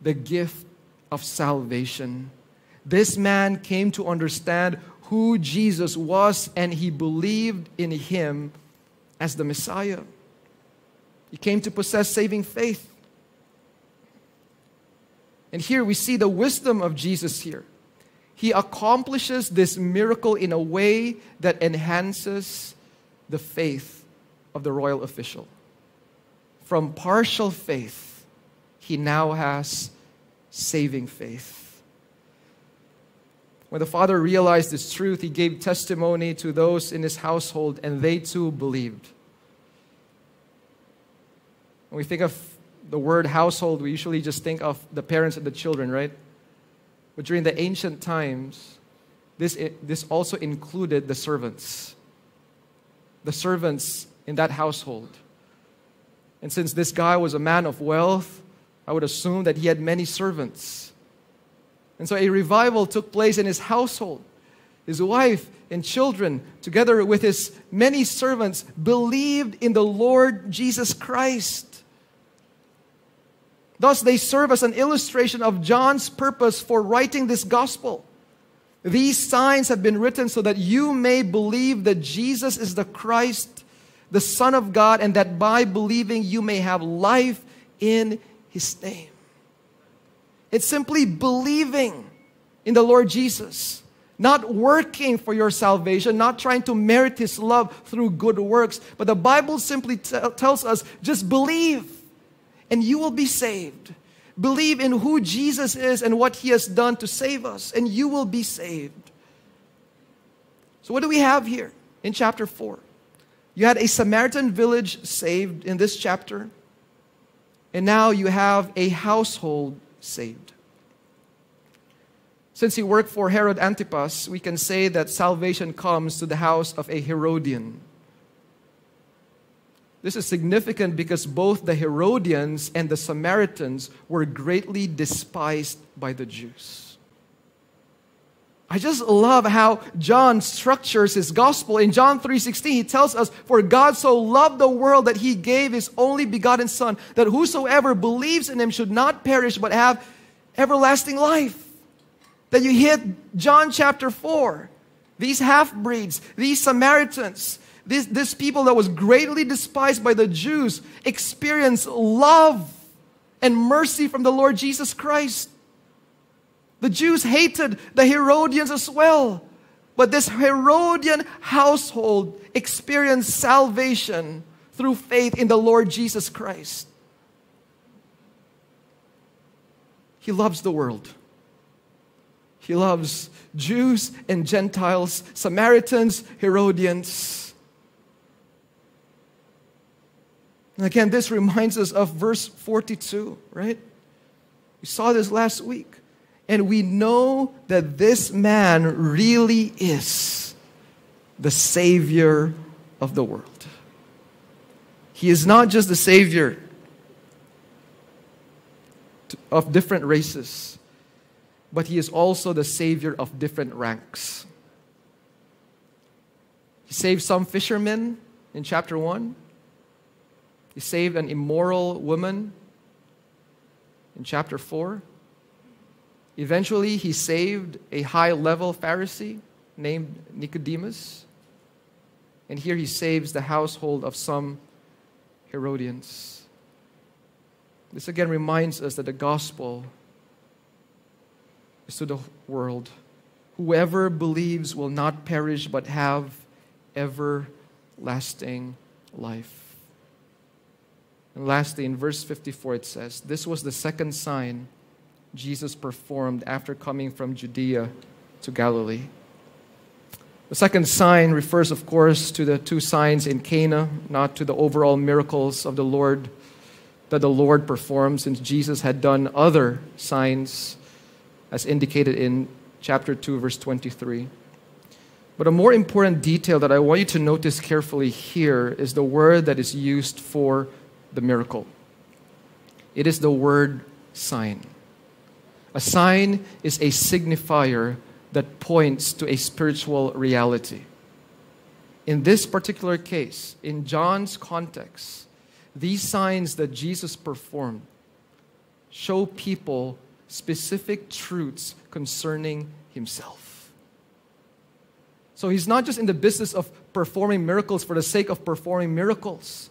the gift of salvation. This man came to understand who Jesus was and he believed in him as the Messiah. He came to possess saving faith. And here we see the wisdom of Jesus here. He accomplishes this miracle in a way that enhances the faith of the royal official. From partial faith, he now has saving faith. When the father realized this truth, he gave testimony to those in his household, and they too believed. When we think of the word household, we usually just think of the parents and the children, right? But during the ancient times, this, this also included the servants. The servants in that household. And since this guy was a man of wealth, I would assume that he had many servants. And so a revival took place in his household. His wife and children, together with his many servants, believed in the Lord Jesus Christ. Thus, they serve as an illustration of John's purpose for writing this gospel. These signs have been written so that you may believe that Jesus is the Christ, the Son of God, and that by believing you may have life in His name. It's simply believing in the Lord Jesus, not working for your salvation, not trying to merit His love through good works, but the Bible simply t- tells us just believe and you will be saved. Believe in who Jesus is and what he has done to save us, and you will be saved. So, what do we have here in chapter 4? You had a Samaritan village saved in this chapter, and now you have a household saved. Since he worked for Herod Antipas, we can say that salvation comes to the house of a Herodian. This is significant because both the Herodians and the Samaritans were greatly despised by the Jews. I just love how John structures his gospel. In John 3:16 he tells us for God so loved the world that he gave his only begotten son that whosoever believes in him should not perish but have everlasting life. Then you hit John chapter 4. These half-breeds, these Samaritans, this, this people that was greatly despised by the Jews experienced love and mercy from the Lord Jesus Christ. The Jews hated the Herodians as well. But this Herodian household experienced salvation through faith in the Lord Jesus Christ. He loves the world. He loves Jews and Gentiles, Samaritans, Herodians. And again, this reminds us of verse 42, right? We saw this last week. And we know that this man really is the Savior of the world. He is not just the Savior of different races, but He is also the Savior of different ranks. He saved some fishermen in chapter 1. He saved an immoral woman in chapter 4. Eventually, he saved a high level Pharisee named Nicodemus. And here he saves the household of some Herodians. This again reminds us that the gospel is to the world. Whoever believes will not perish but have everlasting life. And lastly, in verse 54, it says, This was the second sign Jesus performed after coming from Judea to Galilee. The second sign refers, of course, to the two signs in Cana, not to the overall miracles of the Lord that the Lord performed, since Jesus had done other signs, as indicated in chapter 2, verse 23. But a more important detail that I want you to notice carefully here is the word that is used for the miracle. It is the word sign. A sign is a signifier that points to a spiritual reality. In this particular case, in John's context, these signs that Jesus performed show people specific truths concerning himself. So he's not just in the business of performing miracles for the sake of performing miracles.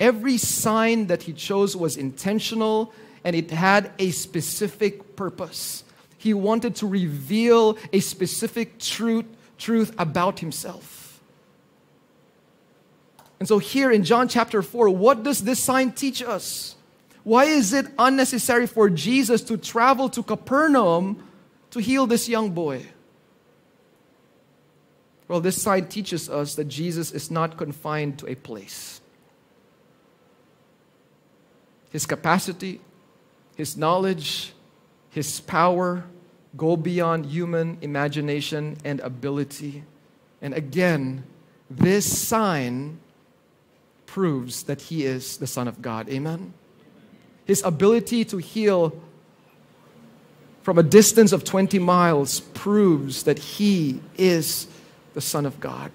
Every sign that he chose was intentional and it had a specific purpose. He wanted to reveal a specific truth, truth about himself. And so, here in John chapter 4, what does this sign teach us? Why is it unnecessary for Jesus to travel to Capernaum to heal this young boy? Well, this sign teaches us that Jesus is not confined to a place. His capacity, his knowledge, his power go beyond human imagination and ability. And again, this sign proves that he is the Son of God. Amen? His ability to heal from a distance of 20 miles proves that he is the Son of God.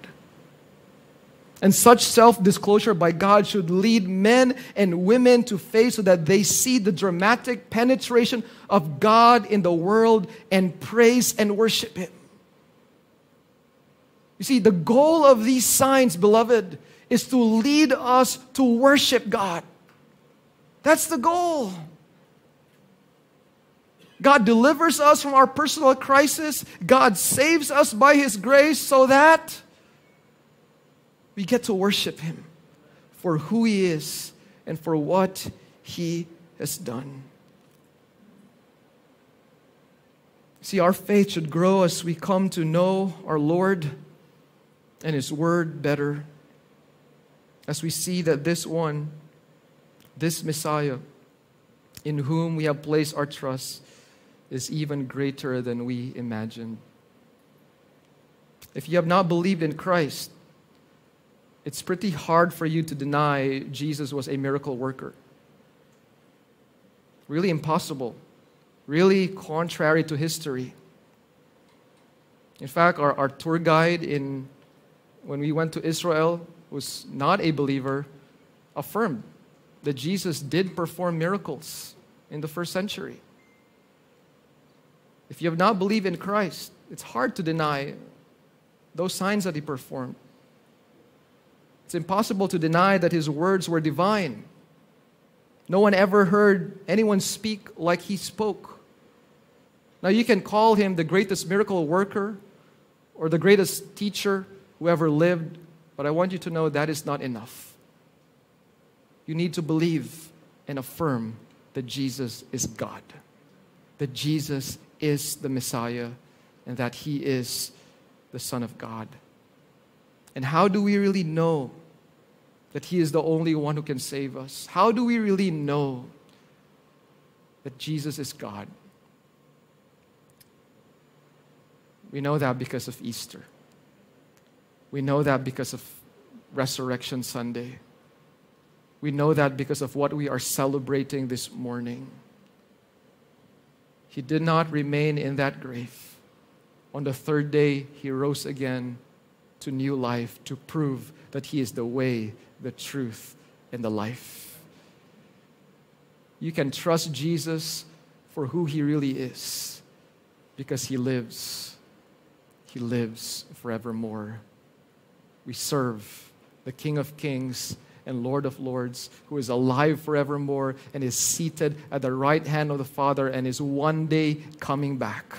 And such self disclosure by God should lead men and women to faith so that they see the dramatic penetration of God in the world and praise and worship Him. You see, the goal of these signs, beloved, is to lead us to worship God. That's the goal. God delivers us from our personal crisis. God saves us by His grace so that we get to worship Him for who He is and for what He has done. See, our faith should grow as we come to know our Lord and His Word better. As we see that this one, this Messiah, in whom we have placed our trust, is even greater than we imagined. If you have not believed in Christ, it's pretty hard for you to deny Jesus was a miracle worker. Really impossible. Really contrary to history. In fact, our, our tour guide in when we went to Israel was not a believer, affirmed that Jesus did perform miracles in the first century. If you have not believed in Christ, it's hard to deny those signs that he performed. It's impossible to deny that his words were divine. No one ever heard anyone speak like he spoke. Now, you can call him the greatest miracle worker or the greatest teacher who ever lived, but I want you to know that is not enough. You need to believe and affirm that Jesus is God, that Jesus is the Messiah, and that he is the Son of God. And how do we really know that He is the only one who can save us? How do we really know that Jesus is God? We know that because of Easter. We know that because of Resurrection Sunday. We know that because of what we are celebrating this morning. He did not remain in that grave. On the third day, he rose again to new life to prove that He is the way, the truth, and the life. You can trust Jesus for who He really is because He lives. He lives forevermore. We serve the King of Kings and Lord of Lords, who is alive forevermore and is seated at the right hand of the Father and is one day coming back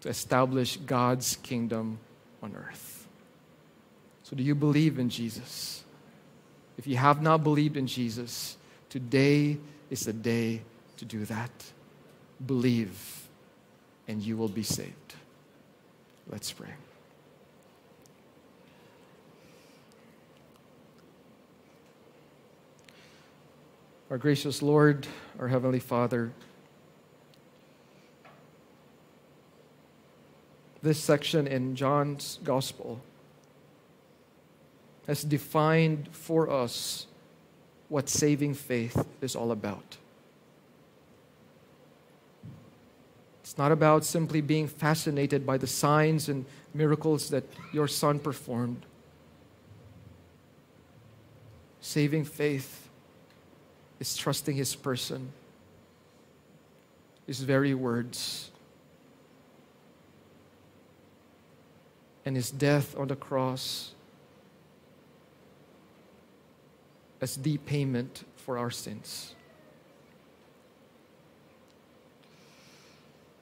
to establish God's kingdom on earth. So, do you believe in Jesus? If you have not believed in Jesus, today is the day to do that. Believe, and you will be saved. Let's pray. Our gracious Lord, our Heavenly Father, this section in John's Gospel has defined for us what saving faith is all about. It's not about simply being fascinated by the signs and miracles that your son performed. Saving faith is trusting his person, his very words and his death on the cross as the payment for our sins.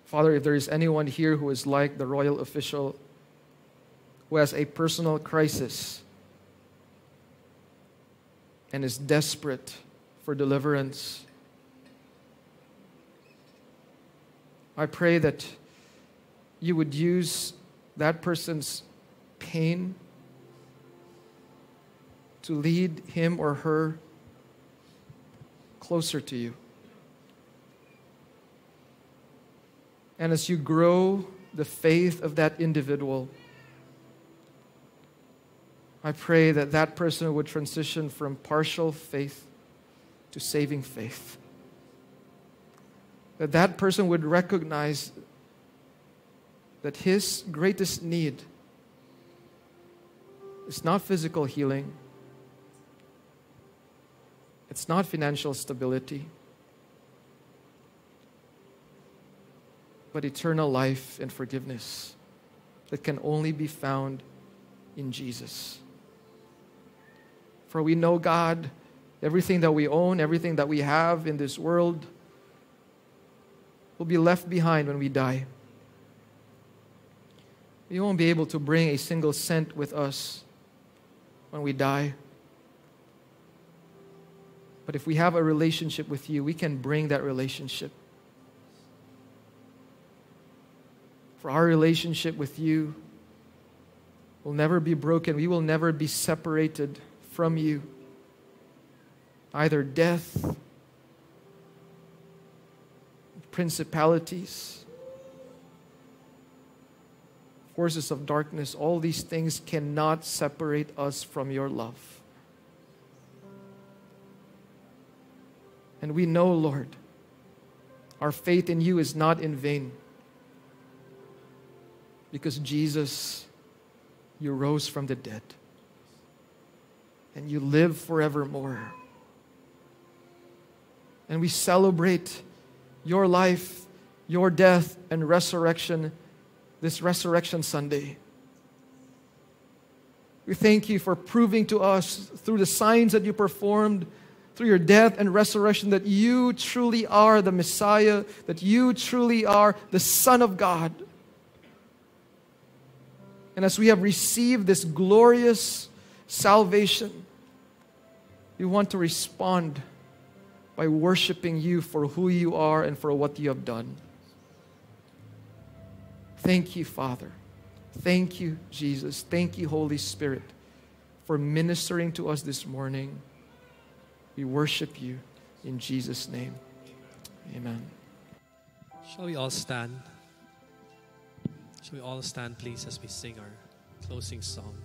Father, if there is anyone here who is like the royal official who has a personal crisis and is desperate for deliverance, I pray that you would use that person's pain to lead him or her closer to you. And as you grow the faith of that individual, I pray that that person would transition from partial faith to saving faith. That that person would recognize that his greatest need is not physical healing, it's not financial stability, but eternal life and forgiveness that can only be found in Jesus. For we know, God, everything that we own, everything that we have in this world will be left behind when we die. We won't be able to bring a single cent with us when we die. But if we have a relationship with you, we can bring that relationship. For our relationship with you will never be broken. We will never be separated from you. Either death, principalities, forces of darkness, all these things cannot separate us from your love. And we know, Lord, our faith in you is not in vain. Because Jesus, you rose from the dead and you live forevermore. And we celebrate your life, your death, and resurrection this Resurrection Sunday. We thank you for proving to us through the signs that you performed, through your death and resurrection, that you truly are the Messiah, that you truly are the Son of God. And as we have received this glorious salvation, we want to respond by worshiping you for who you are and for what you have done. Thank you, Father. Thank you, Jesus. Thank you, Holy Spirit, for ministering to us this morning. We worship you in Jesus' name. Amen. Shall we all stand? Shall we all stand, please, as we sing our closing song?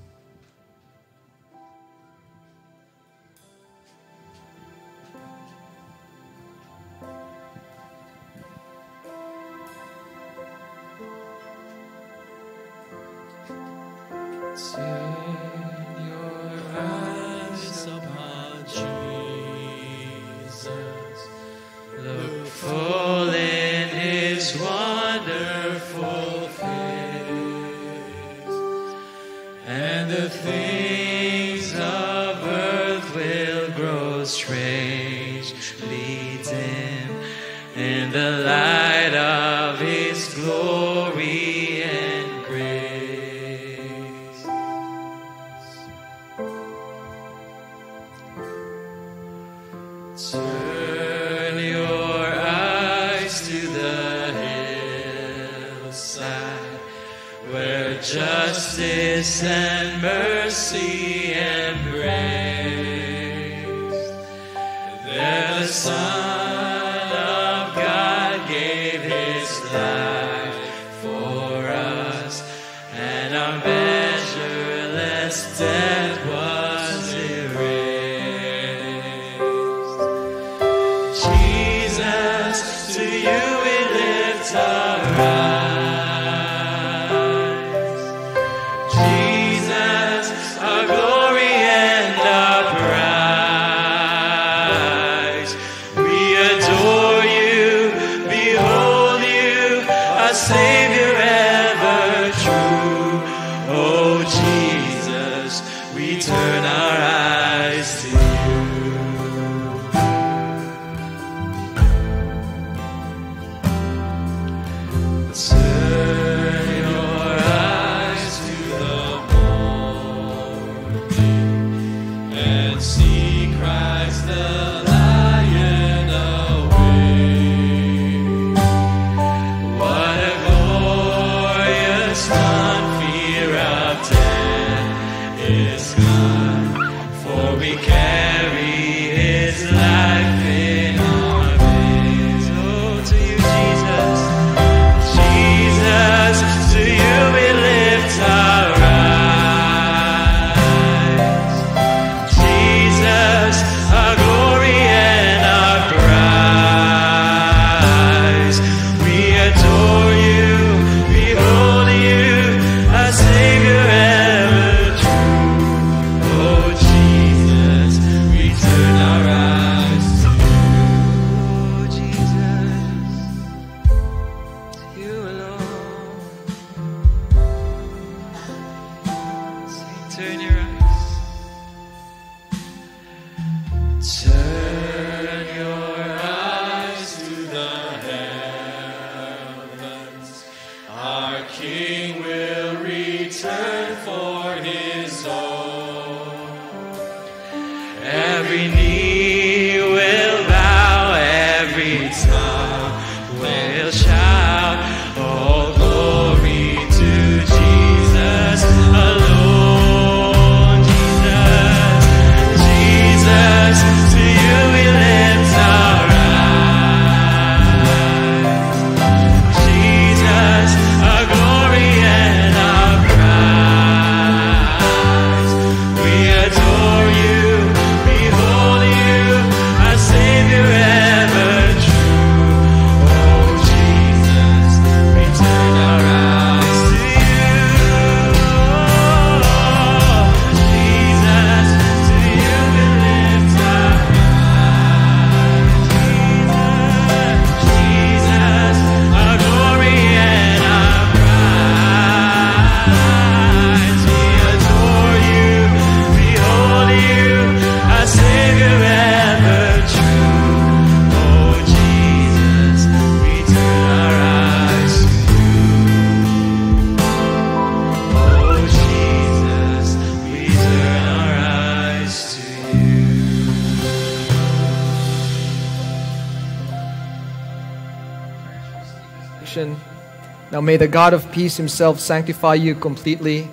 the God of peace himself sanctify you completely.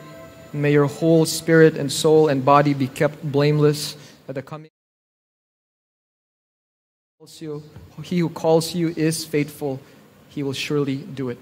May your whole spirit and soul and body be kept blameless at the coming. He who calls you is faithful. He will surely do it.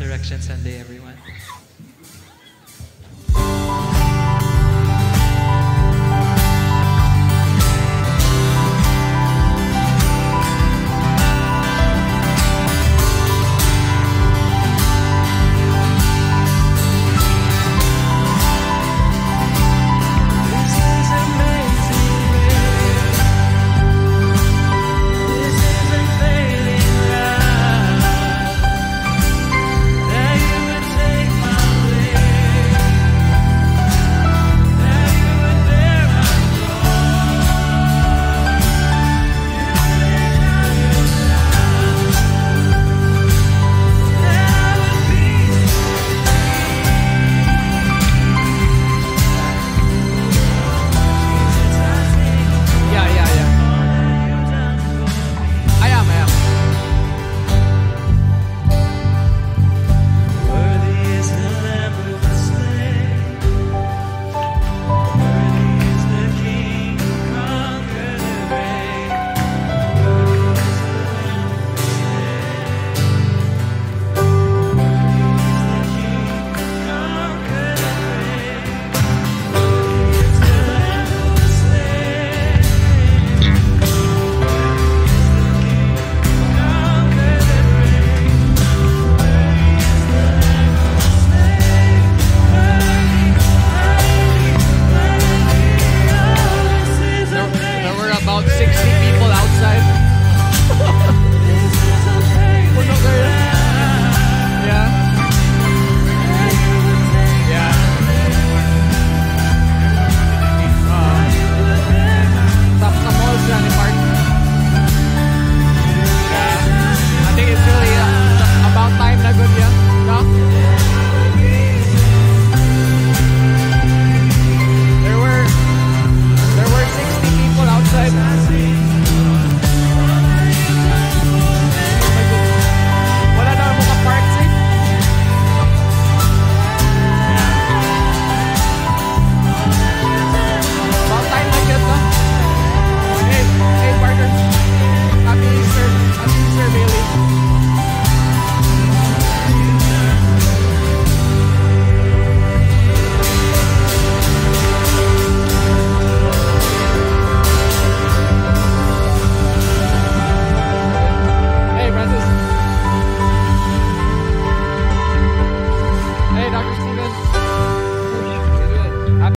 Resurrection Sunday, everyone.